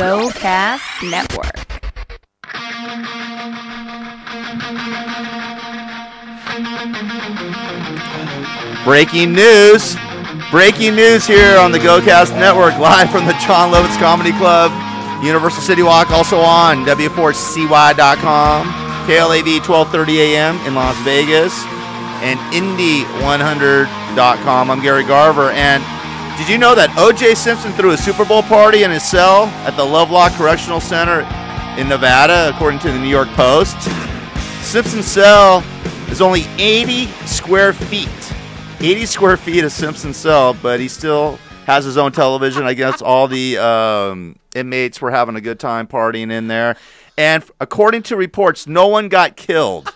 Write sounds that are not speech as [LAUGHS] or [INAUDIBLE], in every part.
GoCast Network. Breaking news. Breaking news here on the GoCast Network, live from the Jon Lovitz Comedy Club, Universal City Walk, also on W4CY.com, KLAV 1230 AM in Las Vegas, and Indy100.com. I'm Gary Garver, and did you know that O.J. Simpson threw a Super Bowl party in his cell at the Lovelock Correctional Center in Nevada, according to the New York Post? Simpson's cell is only 80 square feet. 80 square feet of Simpson's cell, but he still has his own television. I guess all the um, inmates were having a good time partying in there. And according to reports, no one got killed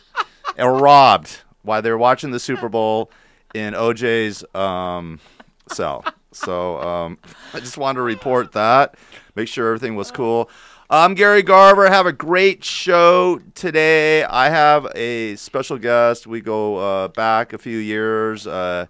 or robbed while they were watching the Super Bowl in OJ's um, cell. So um, I just wanted to report that, make sure everything was cool. I'm Gary Garver. Have a great show today. I have a special guest. We go uh, back a few years, uh,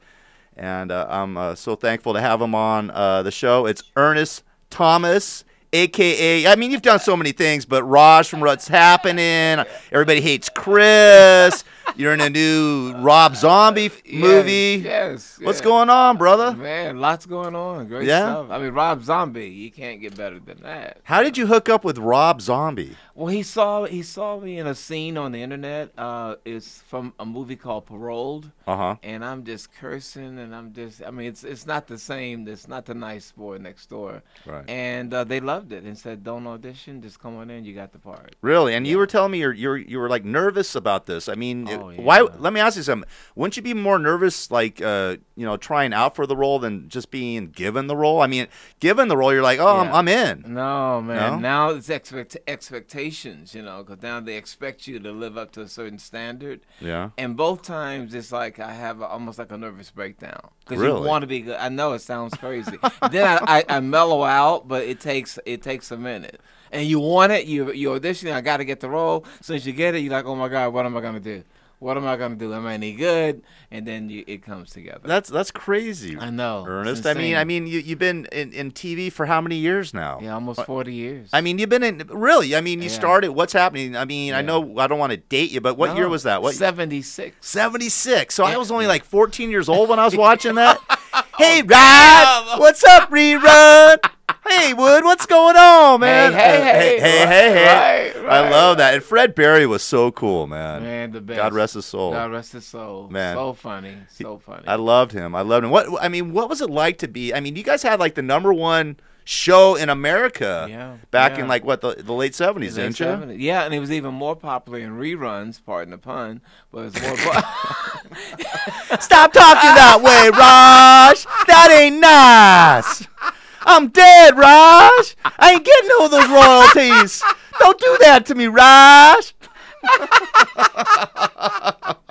and uh, I'm uh, so thankful to have him on uh, the show. It's Ernest Thomas, aka I mean, you've done so many things, but Raj from What's Happening. Everybody hates Chris. You're in a new Rob Zombie movie. Yes. What's yeah. going on, brother? Man, lots going on. Great Yeah? stuff. I mean, Rob Zombie, you can't get better than that. How did you hook up with Rob Zombie? Well, he saw he saw me in a scene on the internet. Uh, it's from a movie called Paroled, Uh huh. and I'm just cursing, and I'm just. I mean, it's it's not the same. It's not the nice boy next door. Right. And uh, they loved it and said, "Don't audition. Just come on in. You got the part." Really? And you were telling me you're you're you were like nervous about this. I mean, Oh, it- why? yeah. Let me ask you something. Wouldn't you be more nervous, like uh, you know, trying out for the role than just being given the role? I mean, given the role, you're like, oh, I'm, I'm in. No, man. No? Now it's expect- expectations, you know, because now they expect you to live up to a certain standard. Yeah. And both times it's like I have a, almost like a nervous breakdown because Really? you want to be good. I know it sounds crazy. [LAUGHS] then I, I, I mellow out, but it takes it takes a minute. And you want it, you you audition. I got to get the role. Since you get it, you're like, oh my god, what am I gonna do? What am I gonna do? Am I any good? And then you, it comes together. That's that's crazy. I know, Ernest. I mean. I mean, you you've been in, in TV for how many years now? yeah, almost forty years. I mean, you've been in really. I mean, you Yeah. started. What's happening? I mean, I know I don't want to date you, but what year was that? What Seventy six. 76. So I was only like 14 years old when I was [LAUGHS] watching that. Oh, hey, Rod, what's up, rerun? [LAUGHS] Hey, Wood, what's going on, man? Hey, hey, Uh, hey, hey, hey, hey. right, I love that. And Fred Berry was so cool, man. Man, the best. God rest his soul. God rest his soul. Man. so funny, so funny. I loved him. I loved him. What I mean, what was it like to be? I mean, you guys had like the number one show in America Yeah, back yeah. in like what the, the late 70s, Late didn't you? Yeah, and it was even more popular in reruns. Pardon the pun, but it's more. po- [LAUGHS] Stop talking that way, Raj. That ain't nice. [LAUGHS] I'm dead, Raj. I ain't getting all those royalties. Don't do that to me, Raj.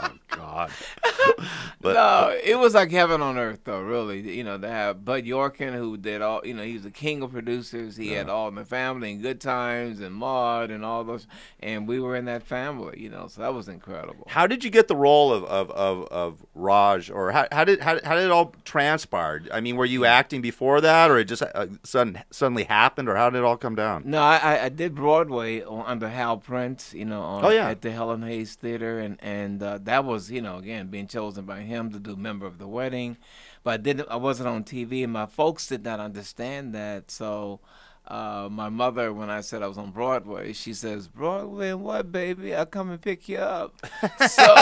[LAUGHS] God. [LAUGHS] But no, it was like heaven on earth, though. Really, you know, to have Bud Yorkin, who did all, you know, he was the king of producers. He had All in the Family and Good Times and Maude and all those, and we were in that family, you know. So that was incredible. how did you get the role of, of, of, of Raj, or how, how did how, how did it all transpire? I mean, were you acting before that, or it just uh, sudden, suddenly happened, or how did it all come down? No, I, I- I did Broadway on, under Hal Prince, you know, on, Oh, yeah. at the Helen Hayes Theater, and and uh, that was, you know, again being chosen by him to do Member of the Wedding, but I didn't, I wasn't on TV, and my folks did not understand that, so. Uh, my mother, when I said I was on Broadway, she says, "Broadway and what, baby? I'll come and pick you up." So, [LAUGHS]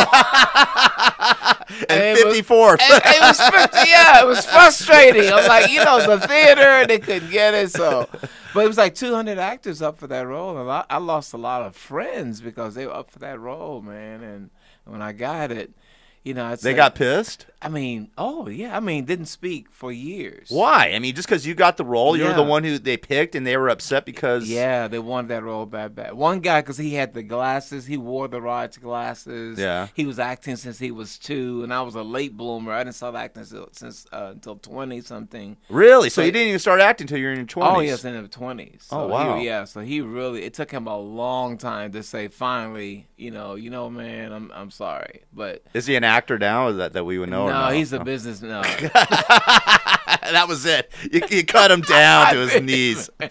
And it was- 54th. it, it was fr- yeah, it was frustrating. I'm like, you know, the theater and they couldn't get it, so. But it was like 200 actors up for that role, and I, I lost a lot of friends because they were up for that role, man. And when I got it, you know, they say- got pissed. I mean, oh yeah, I mean, didn't speak for years. Why? I mean, just because you got the role, you were the one who they picked, and they were upset because Yeah, they wanted that role bad, bad. One guy, because he had the glasses, he wore the Rod's glasses. Yeah. He was acting since he was two, and I was a late bloomer. I didn't start acting since, since uh, until twenty something. Really? So So- you didn't even start acting until you're in your twenties? Oh yes, in the twenties. Oh, wow. He, yeah, so he really. It took him a long time to say finally. You know, you know, man, I'm I'm sorry, but Is he an actor now? Is that that we would know? no, no, he's a Oh. business. [LAUGHS] No, that was it. You, you cut him down to his [LAUGHS] knees. [LAUGHS]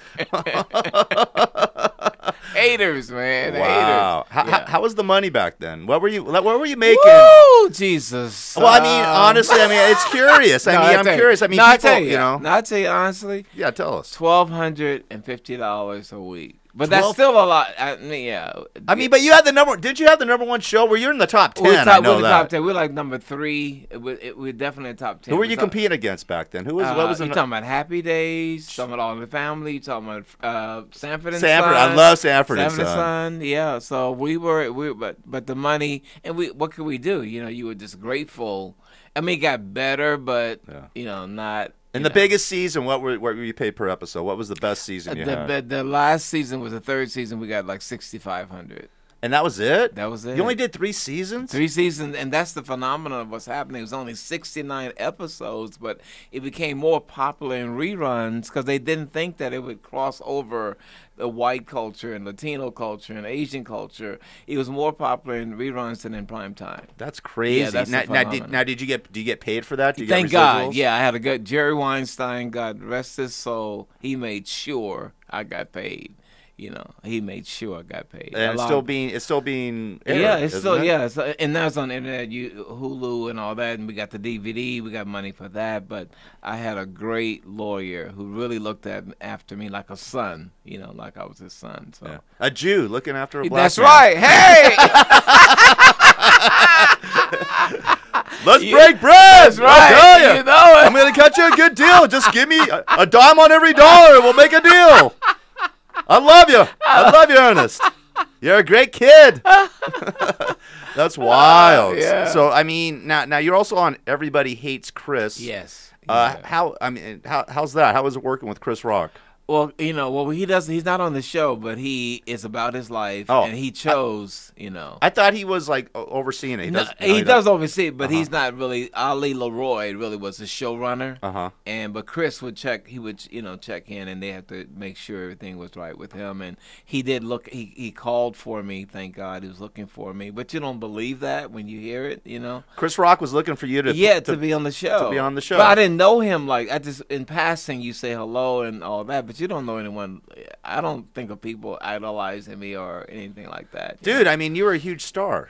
Haters, man. Wow. Haters. How, Yeah. how, was the money back then? What were you? What were you making? Woo, Jesus. Well, I mean, Um, honestly, I mean, it's curious. I no, mean, I'm you- curious. I mean, no, people, tell you, you, know. No, I tell you honestly, Yeah, tell us. twelve hundred and fifty dollars a week. But that's still a lot. I mean, yeah. I mean, but you had the number. Did you have the number one show where you're in the top ten? we're, top, I know we're the that. top ten. We're like number three. We're, it- we're definitely top ten. Who were We're you top- competing against back then? Who was? Uh, what was you talking about Happy Days? Talking about All in the Family? You talking about uh, Sanford and Sanford? Son? I love Sanford and Sanford and Son. Son. Yeah. So we were we but but the money and we what could we do? You know, you were just grateful. I mean, it got better, but Yeah. you know, not. In you the know. biggest season, what were what were you paid per episode? What was the best season uh, you the, had? the the last season was the third season. We got like sixty five hundred. And that was it. That was it. You only did three seasons. Three seasons, and that's the phenomenon of what's happening. It was only 69 episodes, but it became more popular in reruns because they didn't think that it would cross over the white culture and Latino culture and Asian culture. It was more popular in reruns than in prime time. That's crazy. Yeah, that's now, now, did, now, did you get do you get paid for that? Thank God. Yeah, I had a good Jerry Weinstein. God rest his soul. He made sure I got paid. You know, he made sure I got paid. And it's still being it's still being aired, yeah, it's still it? yeah, so, uh, and that's on the internet, you Hulu and all that, and we got the DVD, we got money for that. But I had a great lawyer who really looked at after me like a son, you know, like I was his son. So Yeah. A Jew looking after a black that's man. right. Hey, [LAUGHS] Let's You- break bread. that's right. ya. You know it. I'm gonna cut you a good deal. Just give me a, a dime on every dollar, and we'll make a deal. [LAUGHS] I love you. I [LAUGHS] love you, Ernest. You're a great kid. [LAUGHS] That's wild. yeah. So I mean, now now you're also on Everybody Hates Chris. yes. Uh, Yeah. how I mean, how how's that? How is it working with Chris Rock? Well, you know, well, he does. He's not on the show, but he is about his life, Oh, and he chose, you know. I thought he was like overseeing it. He No, does. he does oversee it, but Uh-huh. he's not really. Ali LeRoi really was the showrunner. Uh huh. And but Chris would check. He would you know check in, and they have to make sure everything was right with him. And he did look. He he called for me. Thank God, he was looking for me. But you don't believe that when you hear it, you know. Chris Rock was looking for you to yeah, to, be on the show. to be on the show. But I didn't know him. Like I just in passing, you say hello and all that, but you don't know anyone. I don't think of people idolizing me or anything like that. you know? Dude, I mean, you were a huge star.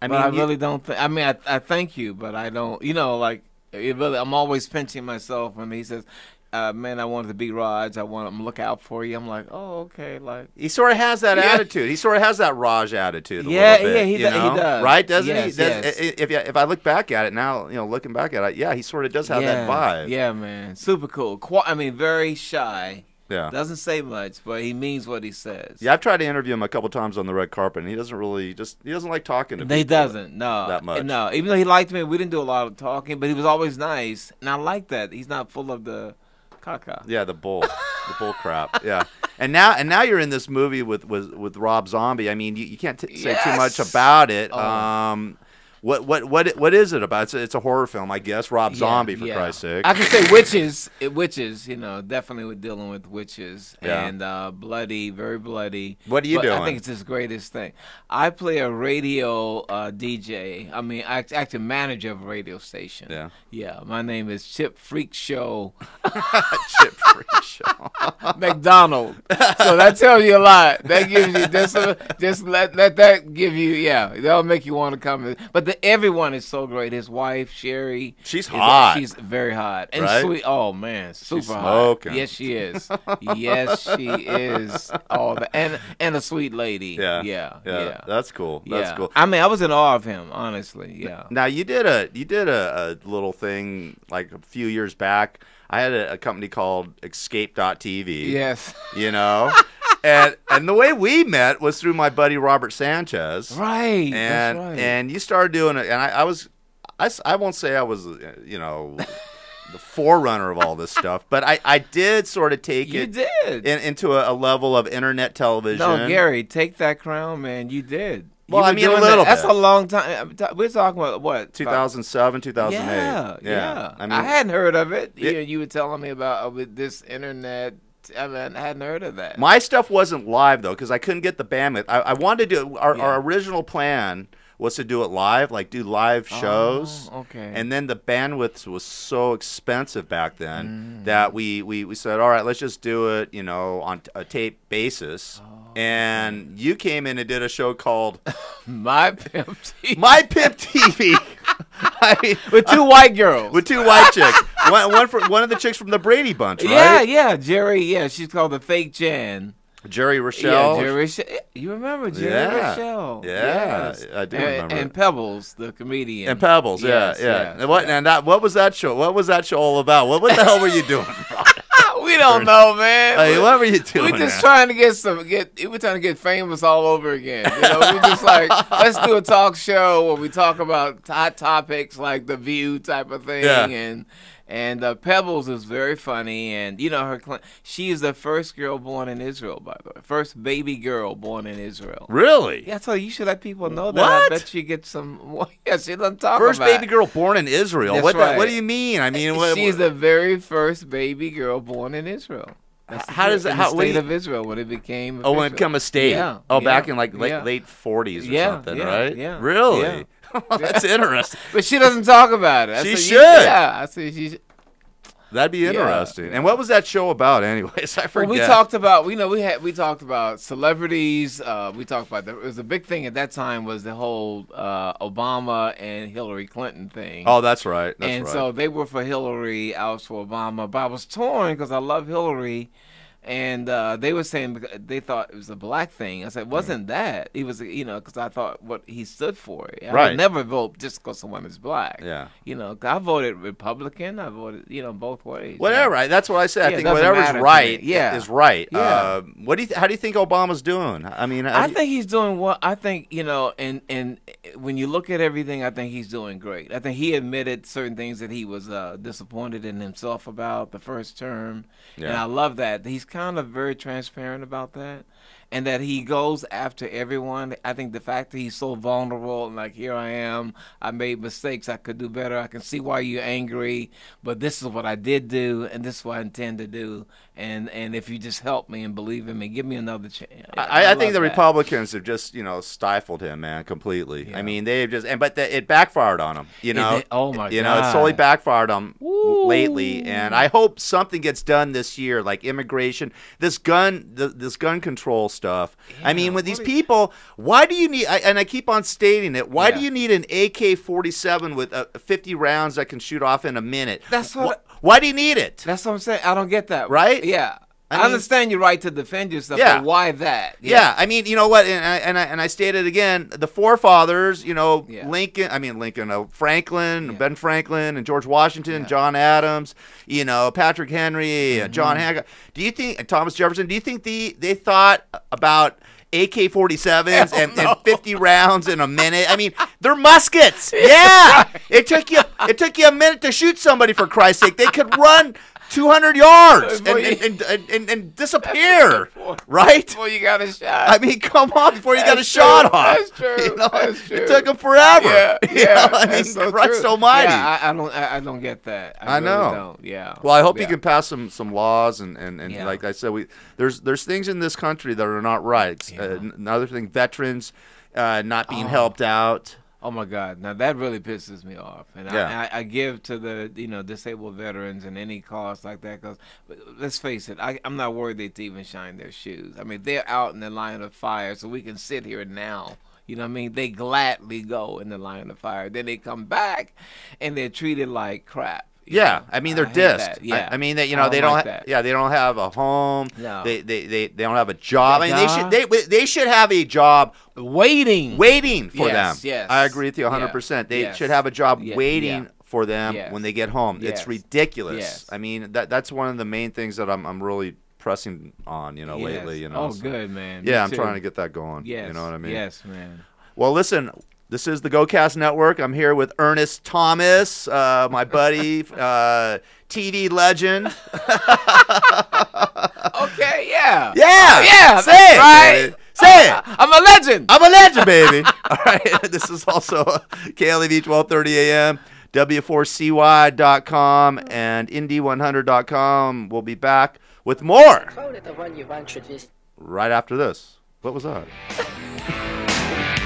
I but mean, I you- really don't. Th- I mean, I, I thank you, but I don't. You know, like it really, I'm always pinching myself when he says, uh, "Man, I wanted to be Raj. I want to look out for you." I'm like, "Oh, okay." Like, He sort of has that Yeah. attitude. He sort of has that Raj attitude. A Yeah, bit, yeah, he do- he does. Right? Doesn't Yes, he? Does, yes. If if I look back at it now, you know, looking back at it, yeah, he sort of does have yeah, that vibe. Yeah, man, super cool. Qu- I mean, very shy. Yeah. Doesn't say much, but he means what he says. Yeah, I've tried to interview him a couple times on the red carpet, and he doesn't really just he doesn't like talking to me. He doesn't. No, that much. No, even though he liked me, we didn't do a lot of talking, but he was always nice, and I like that. He's not full of the caca. Yeah, the bull, the bull crap. Yeah, and now and now you're in this movie with with, with Rob Zombie. I mean, you, you can't t- say too much about it. Oh. Um, what what what what is it about? It's a, it's a horror film, I guess. Rob Yeah, Zombie, for yeah. Christ's sake. I can say witches. Witches, you know, definitely we're dealing with witches Yeah. and uh, bloody, very bloody. What are you but doing? I think it's his greatest thing. I play a radio uh, DJ. I mean, I act- actually manager of a radio station. Yeah. Yeah. My name is Chip Freak Show [LAUGHS] Chip Freak Show. [LAUGHS] McDonald. so that tells you a lot. That gives you just a, just let let that give you yeah. That'll make you want to come. But the everyone is so great. His wife Sheri. She's hot. She's very hot and Right? sweet. Oh man, super hot. Yes, she is. yes, she is. Oh, the, and and a sweet lady. Yeah. yeah, yeah, yeah. That's cool. That's yeah. cool. I mean, I was in awe of him, honestly. Yeah. Now you did a you did a, a little thing like a few years back. I had a, a company called Escape.tv. Yes. You know, [LAUGHS] and and the way we met was through my buddy Robert Sanchez. Right. And that's right. and you started doing it, and I, I was, I, I won't say I was, uh, you know, the forerunner of all this stuff, but I I did sort of take you it did. in, into a, a level of internet television. No, Gary, take that crown, man. You did. You Well, I mean, a little that. That's a long time. We're talking about what? 2007, 2008. Yeah, yeah. I I, mean, hadn't heard of it. Yeah. You, you were telling me about uh, with this internet. I mean, I hadn't heard of that. My stuff wasn't live though because I couldn't get the bandwidth. I, I wanted to do our, Yeah. our original plan was to do it live, like do live shows. Oh, okay. And then the bandwidth was so expensive back then Mm. that we, we, we said, all right, let's just do it, you know, on a tape basis. Oh. And you came in and did a show called [LAUGHS] My pimp TV. My Pimp TV. [LAUGHS] I [LAUGHS] mean, with two white girls. with two white chicks. One, one, for, one of the chicks from the Brady Bunch, yeah, right? yeah, Jerry. Yeah, she's called the fake Jan. Jerry Rochelle. Yeah, Jerry Rochelle. You remember Jerry Yeah. Rochelle? Yeah, Yes. I do and, remember And. Pebbles, the comedian. And Pebbles, Yes, yeah, yeah. yes, and what yeah. and that what was that show? What was that show all about? What what the hell were you doing? We don't know, man. Hey, what were you doing? we just man? trying to get some get. We're trying to get famous all over again. You know, we're just like let's do a talk show where we talk about hot topics like the View type of thing, Yeah. and and uh, Pebbles is very funny, and you know her. cl- She is the first girl born in Israel, by the way, first baby girl born in Israel. Really? Yeah, so you should let people know that. I What? bet you get some. [LAUGHS] Well, yeah, she doesn't talk First about baby girl born in Israel. That's what the, right. what do you mean? I mean, what, She's the very first baby girl born in Israel. That's How does it- how- the state you- of Israel when it became Oh, when it became a state. Yeah, oh, back in like late yeah. late forties or Yeah, something, yeah, right? yeah, Really? [LAUGHS] That's interesting. But she doesn't talk about it. I She said, should. Yeah, I said she. should- That'd be interesting. And what was that show about, anyways? [LAUGHS] I Well, forget. we talked about you know we had we talked about celebrities. Uh, we talked about the, it was a big thing at that time was the whole uh, Obama and Hillary Clinton thing. Oh, that's right. That's and right. so they were for Hillary, I was for Obama. But I was torn because I love Hillary, and uh, they were saying they thought it was a black thing. I said, wasn't that? He was, you know, because I thought what he stood for. I Right. would never vote just because someone is black. Yeah. You know, 'cause I voted Republican. I voted, you know, both ways. Whatever. I- That's what I said. I Yeah, it think whatever's right. Yeah. is right. Yeah. Uh, what do you? Th- how do you think Obama's doing? I mean, I do you- think he's doing well. I think you know, and and when you look at everything, I think he's doing great. I think he admitted certain things that he was uh, disappointed in himself about the first term, and I love that he's kind of very transparent about that, and that he goes after everyone. I think the fact that he's so vulnerable and like, here I am, I made mistakes, I could do better. I can see why you're angry, but this is what I did do, and this is what I intend to do, and and if you just help me and believe in me, give me another chance. I, I think the that. Republicans have just you know stifled him, man, completely. Yeah. I mean, they've just and but the, it backfired on him. You know, did- oh my you know, it's totally God. backfired on Woo. lately. And I hope something gets done this year, like immigration, this gun, the, this gun control stuff. I mean, with these people, why do you need? I, and I keep on stating it. Why do you need an AK-47 with uh, 50 rounds that can shoot off in a minute? That's what- Wh- Why do you need it? That's what I'm saying. I don't get that. Right? Yeah. I I, mean- understand your right to defend yourself, Yeah. but why that? Yeah. I mean, you know what, and I, and I and I stated again, the forefathers, you know, Yeah. Lincoln, I mean Lincoln, uh, Franklin, Yeah. Ben Franklin, and George Washington, Yeah. Mm-hmm. John Adams, you know, Patrick Henry, uh, John Hancock. Do you think uh, Thomas Jefferson? Do you think the they thought about? AK-47s [LAUGHS] and, and 50 rounds in a [LAUGHS] minute. I mean, they're muskets. [LAUGHS] Yeah, it took you it took you a minute to shoot somebody for Christ's sake. They could run 200 yards and, and, and, and, disappear, [LAUGHS] right? Before you got a shot. I mean, come on, before you got a shot true. off. That's [LAUGHS] true. You know, That's It took him forever. yeah, [LAUGHS] yeah. I mean, that's so Christ true. almighty. Yeah, I, don't. I, don't get that. I, know. Don't. Yeah. well, I hope you can pass some some laws and and, and like I said, we there's there's things in this country that are not right. Uh, another thing, veterans uh, not being Oh. helped out. Oh my God! Now that really pisses me off, and Yeah. I, I, give to the you know disabled veterans and any cause like that. Because let's face it, I, I'm not worthy to even shine their shoes. I mean, they're out in the line of fire, so we can sit here now. You know what I mean? They gladly go in the line of fire. Then they come back, and they're treated like crap. Yeah, know? I mean they're hate dissed. that. I- Yeah, I, mean that you know I they don't. like ha- Yeah, they don't have a home. No. They, they they they don't have a job. I mean they should they they should have a job waiting. waiting for Yes, them. yes. I agree with you Yeah, 100%. They yes. should have a job Yeah, waiting yeah. for them Yes. when they get home. It's ridiculous. Yes. I mean, that that's one of the main things that I'm I'm really pressing on, you know, Yes. lately, you know. Oh, so- good man. Me Yeah, I'm too. trying to get that going. Yes. You know what I mean? Yes, man. Well, listen, this is the GoCast Network. I'm here with Ernest Thomas, uh, my buddy, uh, TV legend. [LAUGHS] Okay. Yeah. Yeah. Oh, yeah. Say it. right. baby. Say it. I'm a legend. I'm a legend, baby. [LAUGHS] All right. [LAUGHS] This is also KLAV 1230 AM, W4CY.com, and Indy100.com. We'll be back with more right after this. What was that?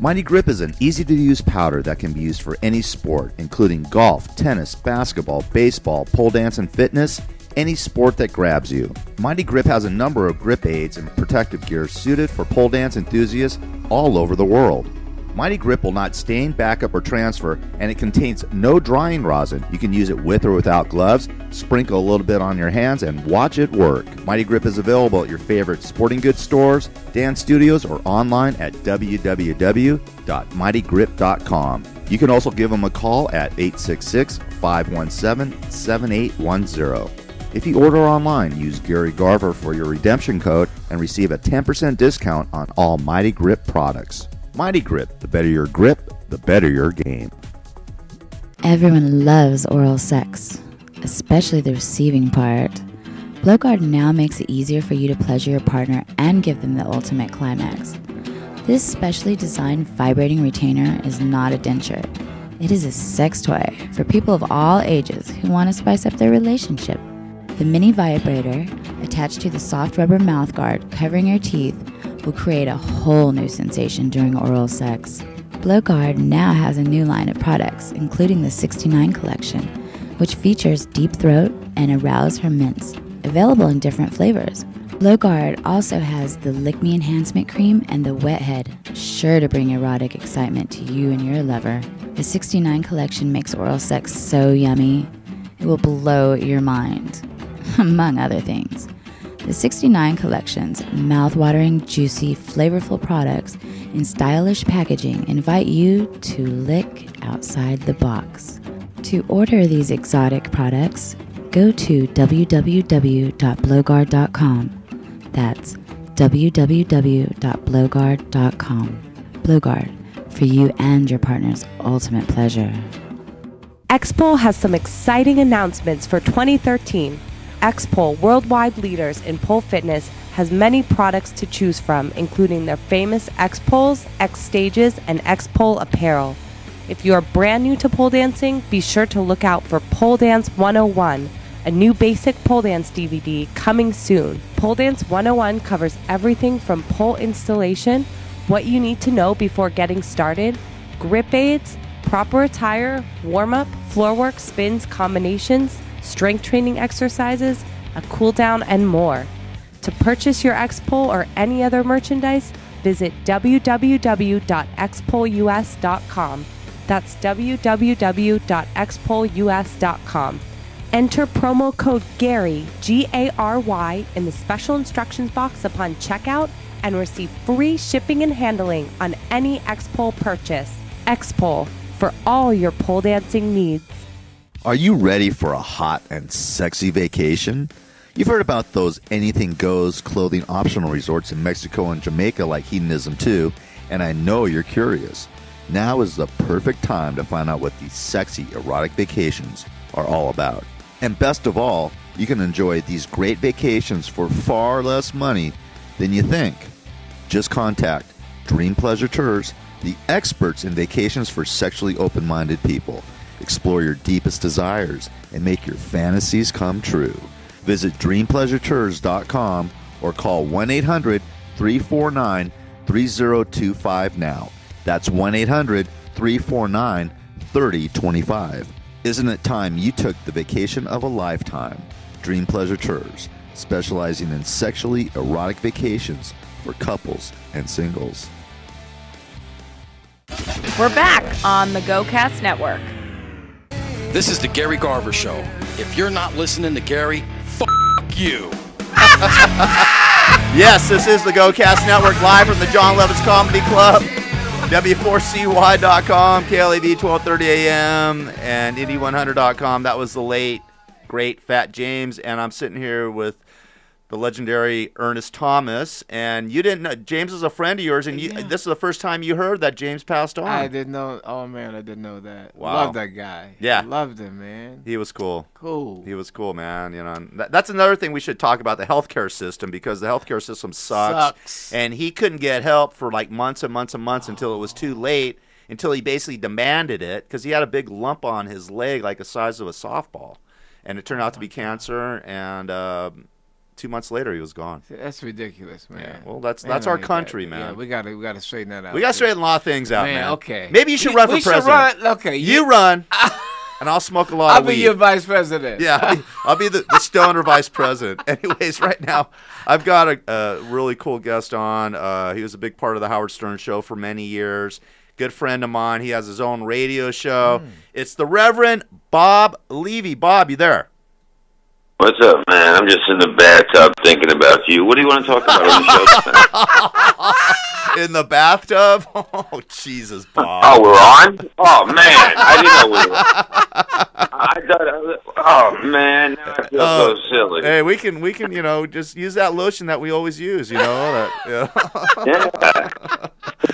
Mighty Grip is an easy to use powder that can be used for any sport, including golf, tennis, basketball, baseball, pole dance, and fitness any sport that grabs you. Mighty Grip has a number of grip aids and protective gear suited for pole dance enthusiasts all over the world. Mighty Grip will not stain, backup, or transfer, and it contains no drying rosin. You can use it with or without gloves, sprinkle a little bit on your hands, and watch it work. Mighty Grip is available at your favorite sporting goods stores, dance studios, or online at www.mightygrip.com. You can also give them a call at 866 517 7810. If you order online, use Gary Garver for your redemption code and receive a 10% discount on all Mighty Grip products. Mighty Grip, the better your grip, the better your game. Everyone loves oral sex, especially the receiving part. Blowguard now makes it easier for you to pleasure your partner and give them the ultimate climax. This specially designed vibrating retainer is not a denture. It is a sex toy for people of all ages who want to spice up their relationship. The mini vibrator, attached to the soft rubber mouthguard covering your teeth, will create a whole new sensation during oral sex. Blowguard now has a new line of products, including the 69 collection, which features deep throat and arouse her mints, available in different flavors. Blowguard also has the Lick Me Enhancement Cream and the Wet Head, sure to bring erotic excitement to you and your lover. The 69 collection makes oral sex so yummy, it will blow your mind. [LAUGHS] among other things. The 69 collections, mouth-watering, juicy, flavorful products in stylish packaging invite you to lick outside the box. To order these exotic products, go to www.blowguard.com. That's www.blowguard.com. Blowguard, for you and your partner's ultimate pleasure. X-Pole has some exciting announcements for 2013. X-Pole, worldwide leaders in pole fitness, has many products to choose from, including their famous X-Poles, X-Stages, and X-Pole apparel. If you are brand new to pole dancing, be sure to look out for Pole Dance 101, a new basic pole dance DVD coming soon. Pole Dance 101 covers everything from pole installation, what you need to know before getting started, grip aids, proper attire, warm up, floor work, spins, combinations, strength training exercises, a cool down, and more. To purchase your X-Pole or any other merchandise, visit www.xpoleus.com. That's www.xpoleus.com. Enter promo code GARY, G A R Y, in the special instructions box upon checkout and receive free shipping and handling on any X-Pole purchase. X-Pole, for all your pole dancing needs. Are you ready for a hot and sexy vacation? You've heard about those anything goes clothing optional resorts in Mexico and Jamaica like Hedonism 2, and I know you're curious. Now is the perfect time to find out what these sexy erotic vacations are all about. And best of all, you can enjoy these great vacations for far less money than you think. Just contact Dream Pleasure Tours, the experts in vacations for sexually open minded people. Explore your deepest desires and make your fantasies come true. Visit dreampleasuretours.com or call 1 800 349 3025 now. That's 1 800 349 3025. Isn't it time you took the vacation of a lifetime? Dream Pleasure Tours, specializing in sexually erotic vacations for couples and singles. We're back on the GoCast Network. This is the Gary Garver Show. If you're not listening to Gary, fuck you. [LAUGHS] Yes, this is the GoCast Network live from the Jon Lovitz Comedy Club. W4CY.com, KLAV 1230 AM, and Indy100.com. That was the late, great Fat James, and I'm sitting here with the legendary Ernest Thomas. And you didn't know James is a friend of yours, and you, Yeah. this is the first time you heard that James passed on. I didn't know. Oh man, I didn't know that. Wow. Love that guy. Yeah. loved him, man. He was cool. Cool. He was cool, man. You know, that, that's another thing we should talk about the healthcare system because the healthcare system sucks, Sucks. and he couldn't get help for like months and months and months until it was too late. Until he basically demanded it because he had a big lump on his leg, like the size of a softball, and it turned out to be cancer. And uh, two months later, he was gone. That's ridiculous, man. Yeah, well, that's- Man, that's our country, yeah, man. we gotta we gotta straighten that out. We got to straighten a lot of things out, man. man. Okay. Maybe you should We- run for we should president. run- okay, You you- run, [LAUGHS] and I'll smoke a lot of. I'll be weed. your vice president. Yeah, I'll be, [LAUGHS] I'll be the, the stoner vice president. [LAUGHS] Anyways, right now I've got a, a really cool guest on. Uh, he was a big part of the Howard Stern show for many years. Good friend of mine. He has his own radio show. It's the Reverend Bob Levy. Bob, you there? What's up, man? I'm just in the bathtub thinking about you. What do you want to talk about on the show? [LAUGHS] In the bathtub? [LAUGHS] Oh, Jesus, Bob. oh, we're on? Oh, man. I didn't know we were. I thought, I was, oh, man. Now I feel Oh, so silly. Hey, we can we can you know just use that lotion that we always use. You know that. Yeah.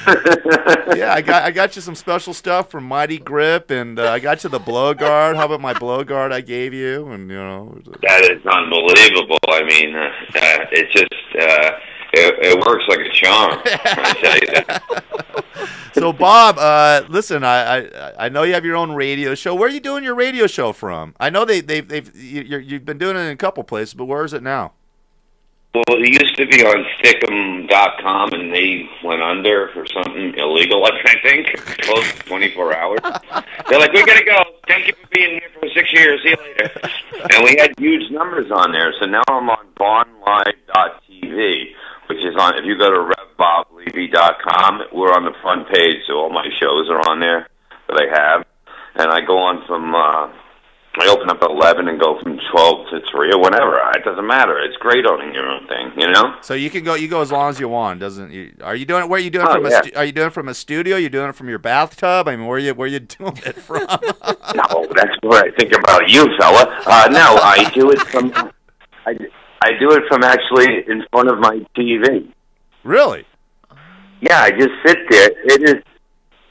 Yeah. yeah, I got I got you some special stuff from Mighty Grip, and uh, I got you the blow guard. How about my blow guard I gave you? And you know, that is unbelievable. I mean, uh, uh, it's just, uh, it, it works like a charm. I tell you that. [LAUGHS] so Bob, uh, listen, I, I I know you have your own radio show. Where are you doing your radio show from? I know they they've they've you, you've been doing it in a couple places, but where is it now? Well, it used to be on Stickam.com, and they went under for something illegal, [LAUGHS] I think. Closed 24 hours. They're like, we got to go. Thank you for being here for six years. See you later. And we had huge numbers on there. So now I'm on BondLive.tv, which is on, if you go to RevBobLevy.com, we're on the front page, so all my shows are on there that I have. And I go on from, uh, I open up at 11 and go from 12 to 3 or whatever. It doesn't matter. It's great owning your own thing, you know? So you can go you go as long as you want, doesn't you? Are you doing it? Where are you doing it Oh, from? yeah. A are you doing it from a studio? You doing it from your bathtub? I mean, where are you where are you [LAUGHS] doing it from? No, that's what I think about you, fella. Uh, no, I do it from, I, I do it from actually in front of my TV. really? Yeah, I just sit there. It is,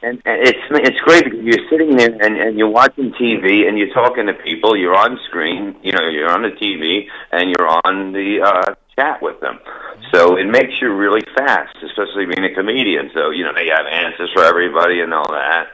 and, and it's it's great because you're sitting there and, and you're watching TV and you're talking to people. You're on screen, you know, you're on the TV and you're on the uh, chat with them. So it makes you really fast, especially being a comedian. So you know they have answers for everybody and all that.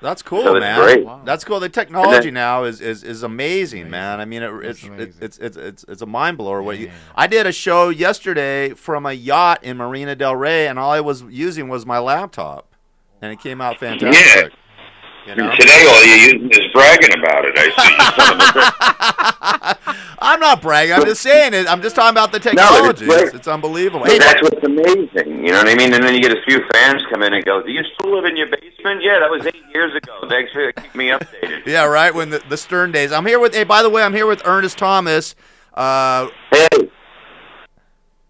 That's cool, So it's man. great. That's cool. The technology then- now is, is, is amazing, man. I mean, it, it's, It's it's it's it's it's it's a mind blower. What you? I did a show yesterday from a yacht in Marina Del Rey, and all I was using was my laptop, and it came out fantastic. You know? Today, all you're using is bragging about it. I see. [LAUGHS] I'm not bragging. I'm just saying it. I'm just talking about the technology. great. it's, it's unbelievable. Hey, that's what's amazing. You know what I mean? And then you get a few fans come in and go, "Do you still live in your basement?" Yeah, that was eight years ago. Thanks for keeping me updated. [LAUGHS] yeah, right. When the, the Stern days. I'm here with. Hey, by the way, I'm here with Ernest Thomas. Uh, Hey,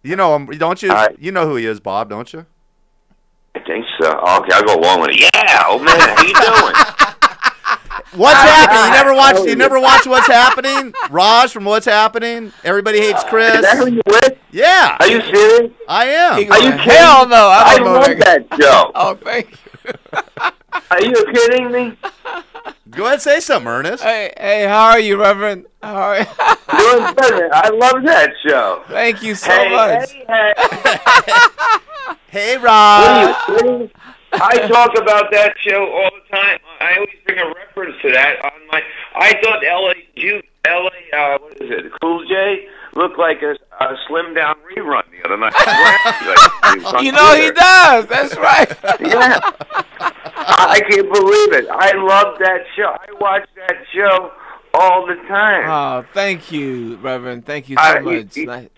you know him, don't you? Hi. You know who he is, Bob, don't you? I think so. Okay, I'll go along with it. Yeah, oh man, how you doing? [LAUGHS] What's happening? You never watched. Oh, You never watched What's [LAUGHS] Happening? Raj from What's Happening. Everybody hates Chris. Is that who you with? Yeah, Are you serious? I am. Are you going, kidding? Hell no, I I don't love that show. [LAUGHS] Oh, thank you. [LAUGHS] Are you kidding me? Go ahead, and say something, Ernest. Hey, hey, how are you, Reverend? How are you? Doing better. I love that show. thank you so hey, much. hey, hey. Hey, Are Raj. you kidding? I talk about that show all the time. I always bring a reference to that on my. I thought L.A. Ju- L.A. Uh, what is it? Cool J looked like a, a slim down rerun the other night. [LAUGHS] Like, he was on You know he does. That's right. Yeah, I can't believe it. I love that show. I watch that show all the time. Oh, thank you, Reverend. Thank you so I- much. you- Nice-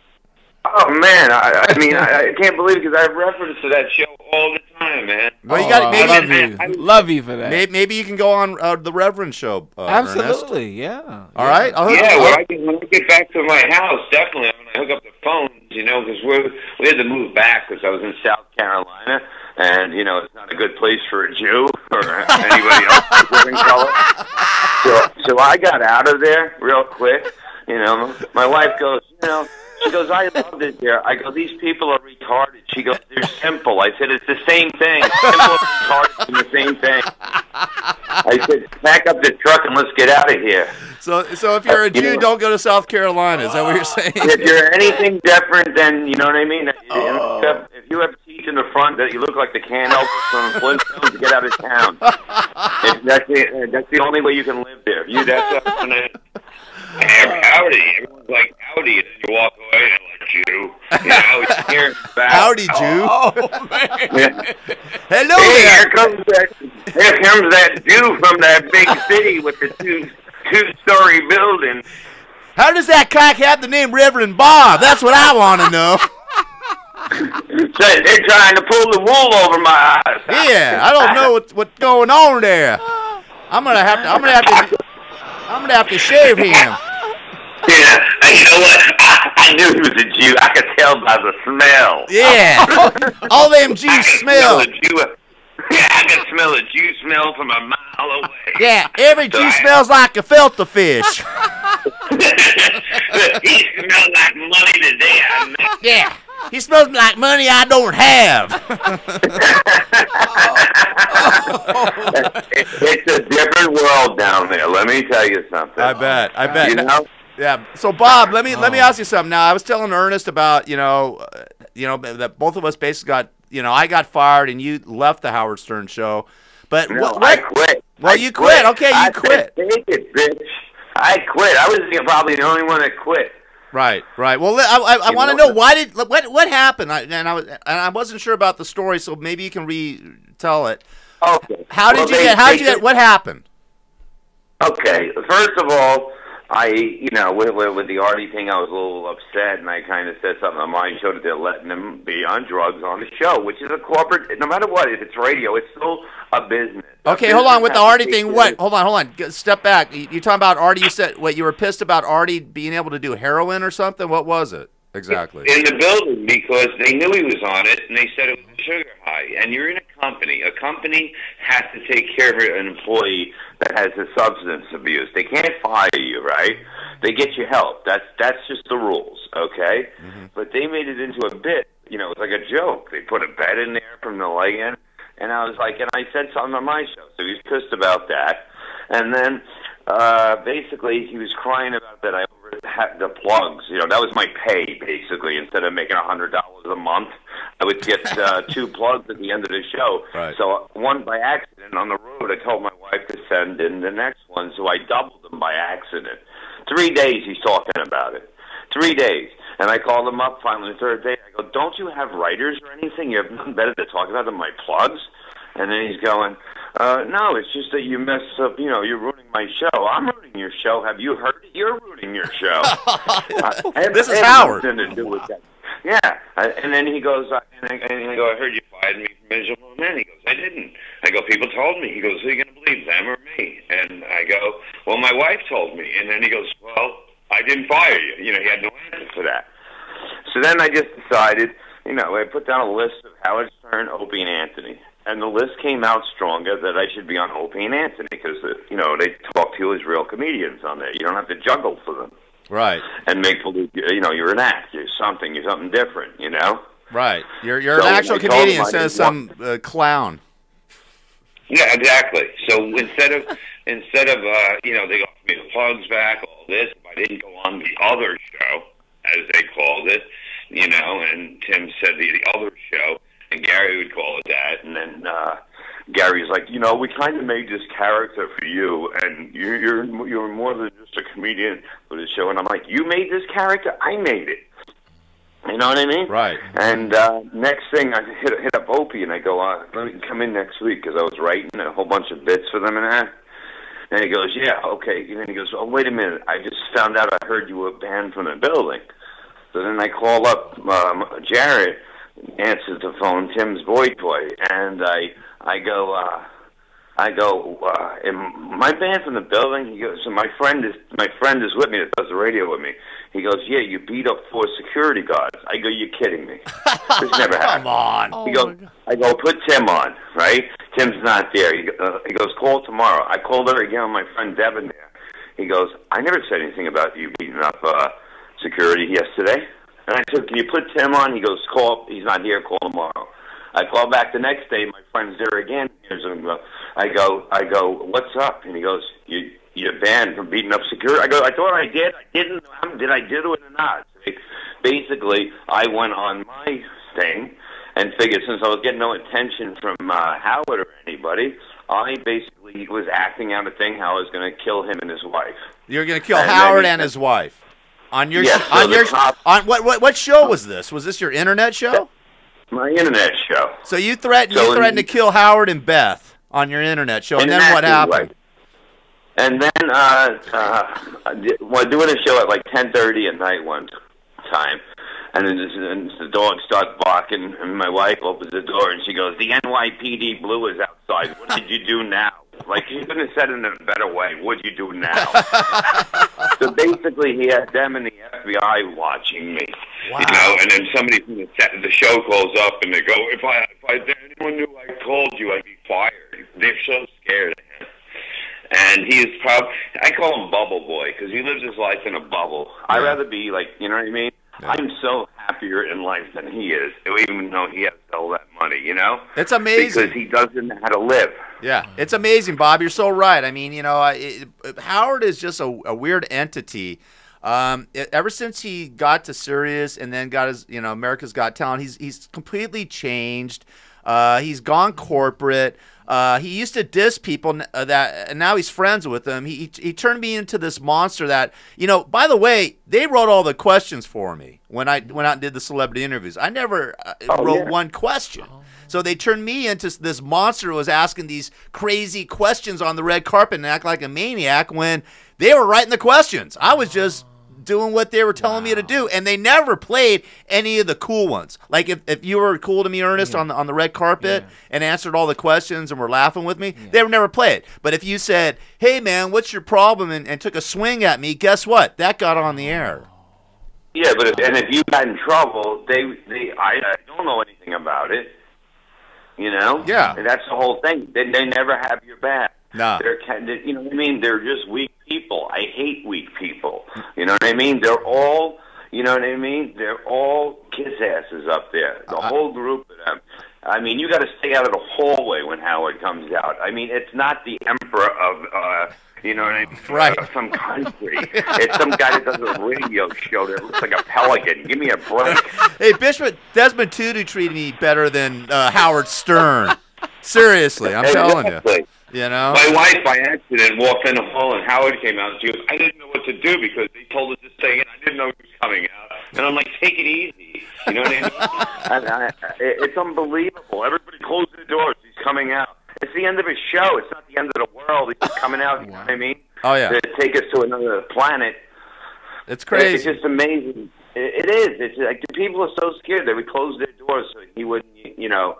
Oh man, I, I [LAUGHS] mean, I, I can't believe it because I have reference to that show all the time, man. Well, you Oh, got I maybe, love I- you. love you for that. maybe maybe you can go on uh, the Reverend show. Uh, Ernest. Absolutely, yeah. All right. I'll hook- Yeah, I'll- when I, get, when I get back to my house, definitely I'm gonna hook up the phones, you know, because we we had to move back because I was in South Carolina, and you know it's not a good place for a Jew or anybody else who's living color. So, so I got out of there real quick. You know, my wife goes, you know, she goes, I love it here. I go, these people are retarded. She goes, they're simple. I said, it's the same thing. Simple and retarded is the same thing. I said, pack up the truck and let's get out of here. So so if you're a Jew, don't go to South Carolina. Is that what you're saying? if you're anything different than you know what I mean, if you oh. have, if you have teeth in the front that you look like the can opener from Flintstones, get out of town. If that's the that's the only way you can live there. You that's Hey, howdy. Everyone's like, howdy. And you walk away and like, Jew. You know, you hear it back. Howdy, Jew. Oh [LAUGHS] man. Yeah. Hello Hey, there. here comes that. Here comes that Jew from that big [LAUGHS] city with the two two-story building. How does that cock have the name Reverend Bob? That's what I want to know. [LAUGHS] Say They're trying to pull the wool over my eyes. Yeah, I don't know what, what's going on there. I'm gonna have to. I'm gonna have to. I'm gonna have to shave him. [LAUGHS] Yeah, and you know what? [LAUGHS] I, I knew he was a Jew. I could tell by the smell. Yeah, [LAUGHS] all them I Jews smell. a Jew. Yeah, I can smell a Jew smell from a mile away. Yeah, every Jew smells like a filter fish. he smells like money today. I. Yeah, he smells like money I don't have. It- [LAUGHS] it's a different world down there. Let me tell you something. I bet. I bet. You know? Yeah. So Bob, let me let me ask you something. Now, I was telling Ernest about you know, uh, you know that both of us basically got you know I got fired and you left the Howard Stern show, but No, what, I what quit. Well, I you quit. Okay, you I quit. Said, Take it, bitch. I quit. I was probably the only one that quit. Right, right. Well, I, I, I want to know- why did what what happened, I, and I was and I wasn't sure about the story, so maybe you can retell it. Okay. How did Well, you they- get? How did you get? What happened? Okay, first of all, I, you know, with, with, with the Artie thing, I was a little upset, and I kind of said something on my show that they're letting him be on drugs on the show, which is a corporate. No matter what, if it's radio, it's still a business. A Okay, hold on with the Artie thing. What? Hold on, hold on. G- Step back. You, you talking about Artie? You said what? You were pissed about Artie being able to do heroin or something? What was it exactly? in the building because they knew he was on it and they said it was sugar high. And you're in a company. A company has to take care of an employee that has a substance abuse. They can't fire you, right? They get you help. That's that's just the rules, okay? But they made it into a bit. You know, it was like a joke. They put a bed in there from the leg in, and I was like, and I said something on my show, so he was pissed about that. And then uh, basically he was crying about that I the plugs. You know, that was my pay basically. Instead of making a hundred dollars a month, I would get uh, [LAUGHS] two plugs at the end of the show. Right. So one by accident on the road, I told my wife to send in the next one, so I doubled them by accident. Three days he's talking about it. Three days. And I called him up finally the third day. I go, Don't you have writers or anything? You have nothing better to talk about than my plugs? And then he's going, uh, no, it's just that you mess up, you know, you're ruining my show. I'm ruining your show. Have you heard it? You're ruining your show. [LAUGHS] Uh, have- This is Howard. Nothing to do with that. Yeah. I- And then he goes, uh, and I, and I go, I heard you fired me from Miserable Man. He goes, I didn't. I go, people told me. He goes, who are you going to believe, them or me? And I go, well, my wife told me. And then he goes, well, I didn't fire you. You know, he had no answer for that. So then I just decided, you know, I put down a list of Howard Stern, Opie, and Anthony. And the list came out stronger that I should be on Opie and Anthony because, uh, you know, they talk to you as real comedians on there. You don't have to juggle for them Right, and make believe, you know, you're an act, you're something, you're something different, you know? right. You're you're So an actual comedian instead of some uh, clown. Yeah, exactly. So instead of instead of uh, you know they offered me the plugs back, all this, if I didn't go on the other show, as they called it, you know, and Tim said the, the other show, and Gary would call it that, and then uh, Gary's like, you know, we kind of made this character for you, and you're you're you're more than just a comedian for the show, and I'm like, you made this character, I made it. You know what I mean? Right. And uh, next thing, I hit hit up Opie and I go, uh, "Let me come in next week because I was writing a whole bunch of bits for them and that." And he goes, "Yeah, okay." And then he goes, "Oh, wait a minute! I just found out I heard you were banned from the building." So then I call up um, Jared, answers the phone, Tim's boy boy, and I I go, uh, I go, uh, am my banned from the building? He goes, so my friend is my friend is with me that does the radio with me. He goes, yeah, you beat up four security guards. I go, you're kidding me. [LAUGHS] This never happened. Come on. He goes, I go, put Tim on, right? Tim's not there. He, uh, he goes, call tomorrow. I called her again with my friend Devin there. He goes, I never said anything about you beating up uh, security yesterday. And I said, can you put Tim on? He goes, call. He's not here. Call tomorrow. I call back the next day. My friend's there again. Here's him. I go, I go, what's up? And he goes, you you're banned from beating up security. I go, I thought I did. I didn't. Did I do it or not? Basically, I went on my thing and figured since I was getting no attention from uh, Howard or anybody, I basically was acting out a thing how I was going to kill him and his wife. You're gonna kill And Howard he- and his wife on your Yes, sh- so on your cop- on what, what what show was this? Was this your internet show? My internet show. So you threatened So you in- threatened to kill Howard and Beth on your internet show, and In then what happened? way. And then uh, uh, well, doing a show at like ten thirty at night one time, and then this, and the dog starts barking, and my wife opens the door and she goes, "The NYPD blue is outside. What did you do now?" Like she couldn't have said it in a better way. What do you do now? [LAUGHS] so basically, he had them and the FBI watching me. You know, and then somebody from the set, the show calls up and they go, "If I if I if anyone knew I called you, I'd be fired." They're so scared of him. And he is proud. I call him Bubble Boy because he lives his life in a bubble. I'd rather be like, you know what I mean? I'm so happier in life than he is, even though he has all that money. You know, It's amazing. because he doesn't know how to live. Yeah, it's amazing, Bob. You're so right. I mean, you know, it, Howard is just a, a weird entity. Um, ever since he got to Sirius and then got his, you know, America's Got Talent, he's he's completely changed. Uh, he's gone corporate. Uh, he used to diss people uh, that, and now he's friends with them. He, he he turned me into this monster that, you know. By the way, they wrote all the questions for me when I went out and did the celebrity interviews. I never uh, Oh, wrote yeah. one question. So they turned me into this monster who was asking these crazy questions on the red carpet and act like a maniac when they were writing the questions. I was just doing what they were telling me to do, and they never played any of the cool ones. Like if, if you were cool to me, Ernest, on the on the red carpet and answered all the questions and were laughing with me, they would never play it. But if you said, "Hey man, what's your problem?" and, and took a swing at me, guess what? That got on the air. Yeah, but if, and if you got in trouble, they they I, I don't know anything about it. You know. Yeah. And that's the whole thing. They they never have your back. Nah. They're kind of, you know what I mean. They're just weak people. I hate weak people. You know what I mean. They're all. You know what I mean? They're all kiss asses up there. The whole group of them. I mean, you got to stay out of the hallway when Howard comes out. I mean, it's not the emperor of, uh, you know what I mean? Right. Of some country. it's some guy that does a radio show that looks like a pelican. Give me a break. [LAUGHS] Hey, Bishop Desmond Tutu treated me better than uh, Howard Stern. Seriously, I'm telling you. You know. My wife, by accident, walked in the hall, and Howard came out. And she goes, "I didn't know what to do because they told us to stay in. I didn't know he was coming out." And I'm like, "Take it easy." You know what I mean? [LAUGHS] and I, it's unbelievable. Everybody closed the doors. He's coming out. It's the end of his show. It's not the end of the world. He's just coming out. You know what I mean? Oh, yeah. To take us to another planet. It's crazy. It's just amazing. It, it is. It's like the people are so scared that we close their doors so he wouldn't, you know,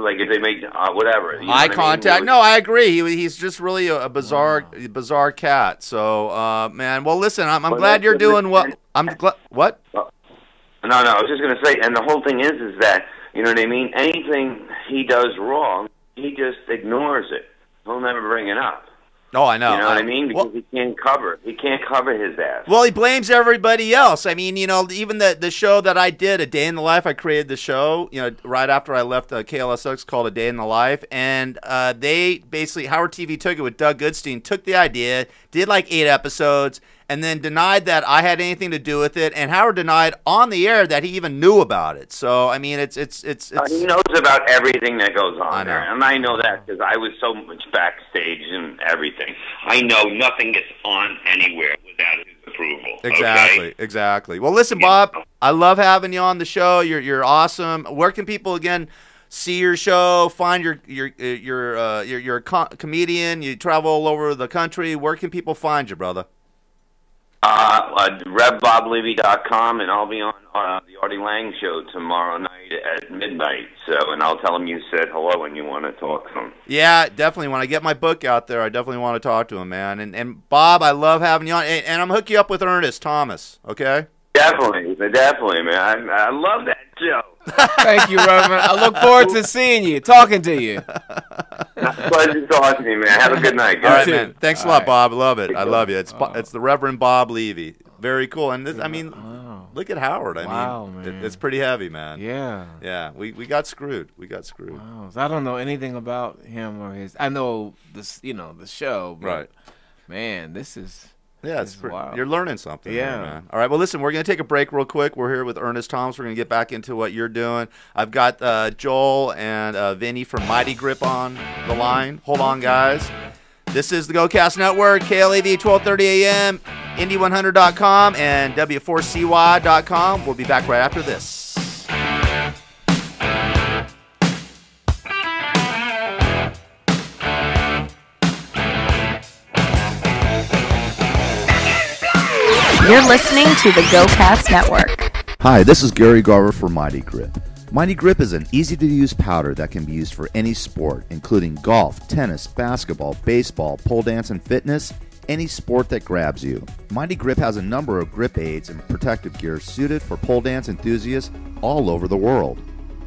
like if they make uh, whatever. You know Eye what I mean? contact. No, I agree. He, he's just really a, bizarre, bizarre cat. So, uh, man. Well, listen, I'm, I'm Well, glad you're doing well. I'm glad. What? No, no, I was just going to say, and the whole thing is, is that you know what I mean. Anything he does wrong, he just ignores it. He'll never bring it up. Oh, I know. You know what I mean? Because Well, he can't cover. He can't cover his ass. Well, he blames everybody else. I mean, you know, even the the show that I did, A Day in the Life, I created the show, you know, right after I left uh, KLSX called A Day in the Life. And uh, they basically, Howard TV took it with Doug Goodstein, took the idea, did like eight episodes, and then denied that I had anything to do with it. And Howard denied on the air that he even knew about it. So, I mean, it's, it's, it's, Uh, he knows about everything that goes on there, and I know that because I was so much backstage and everything. I know nothing gets on anywhere without his approval. okay? Exactly, exactly. Well, listen, Bob, I love having you on the show. You're you're awesome. Where can people again see your show? Find your your uh, your uh, you're co- comedian. You travel all over the country. Where can people find you, brother? Uh, uh, RevBobLevy.com, and I'll be on uh, the Artie Lange show tomorrow night at midnight. So, and I'll tell him you said hello and you want to talk to him. Yeah, definitely. When I get my book out there, I definitely want to talk to him, man. And and Bob, I love having you on. And, and I'm hook you up with Ernest Thomas. Okay. Definitely, definitely, man. I, I love that show. Thank you, Reverend. I look forward to seeing you, talking to you. Pleasure talking to you, man. Have a good night, All right, guys. too. man. Thanks a lot, right. Bob. Love it. I love you. It's Oh. it's the Reverend Bob Levy. Very cool. And this, I mean, Wow. look at Howard. I Wow, mean, man. it- it's pretty heavy, man. Yeah. Yeah, we, we got screwed. We got screwed. Wow. So I don't know anything about him or his. I know this, you know, the show. But Right. Man, this is. Yeah, it's pretty, you're learning something. Yeah. man. All right. Well, listen, we're gonna take a break real quick. We're here with Ernest Thomas. We're gonna get back into what you're doing. I've got uh, Joel and uh, Vinny from Mighty Grip on the line. Hold on, guys. This is the GoCast Network, KLAV 1230 AM, Indy100.com, and W4CY.com. We'll be back right after this. You're listening to the GoCast Network. Hi, this is Gary Garver for Mighty Grip. Mighty Grip is an easy to use powder that can be used for any sport, including golf, tennis, basketball, baseball, pole dance, and fitness, any sport that grabs you. Mighty Grip has a number of grip aids and protective gear suited for pole dance enthusiasts all over the world.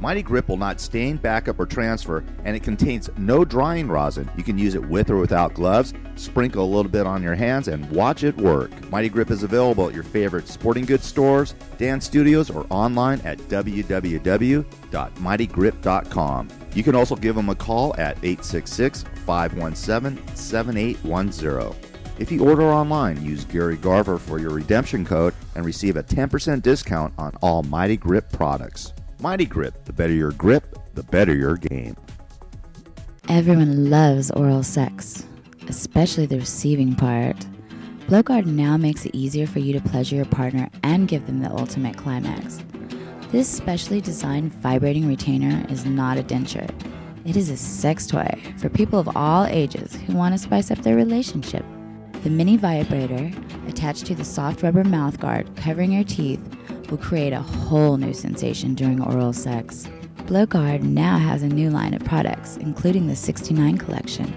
Mighty Grip will not stain, backup, or transfer, and it contains no drying rosin. You can use it with or without gloves, sprinkle a little bit on your hands, and watch it work. Mighty Grip is available at your favorite sporting goods stores, dance studios, or online at www.mightygrip.com. You can also give them a call at 866 517 7810. If you order online, use Gary Garver for your redemption code and receive a 10% discount on all Mighty Grip products. Mighty Grip, the better your grip, the better your game. Everyone loves oral sex, especially the receiving part. Blowguard now makes it easier for you to pleasure your partner and give them the ultimate climax. This specially designed vibrating retainer is not a denture. It is a sex toy for people of all ages who want to spice up their relationship. The mini vibrator, attached to the soft rubber mouthguard covering your teeth, will create a whole new sensation during oral sex. Blowguard now has a new line of products, including the 69 collection,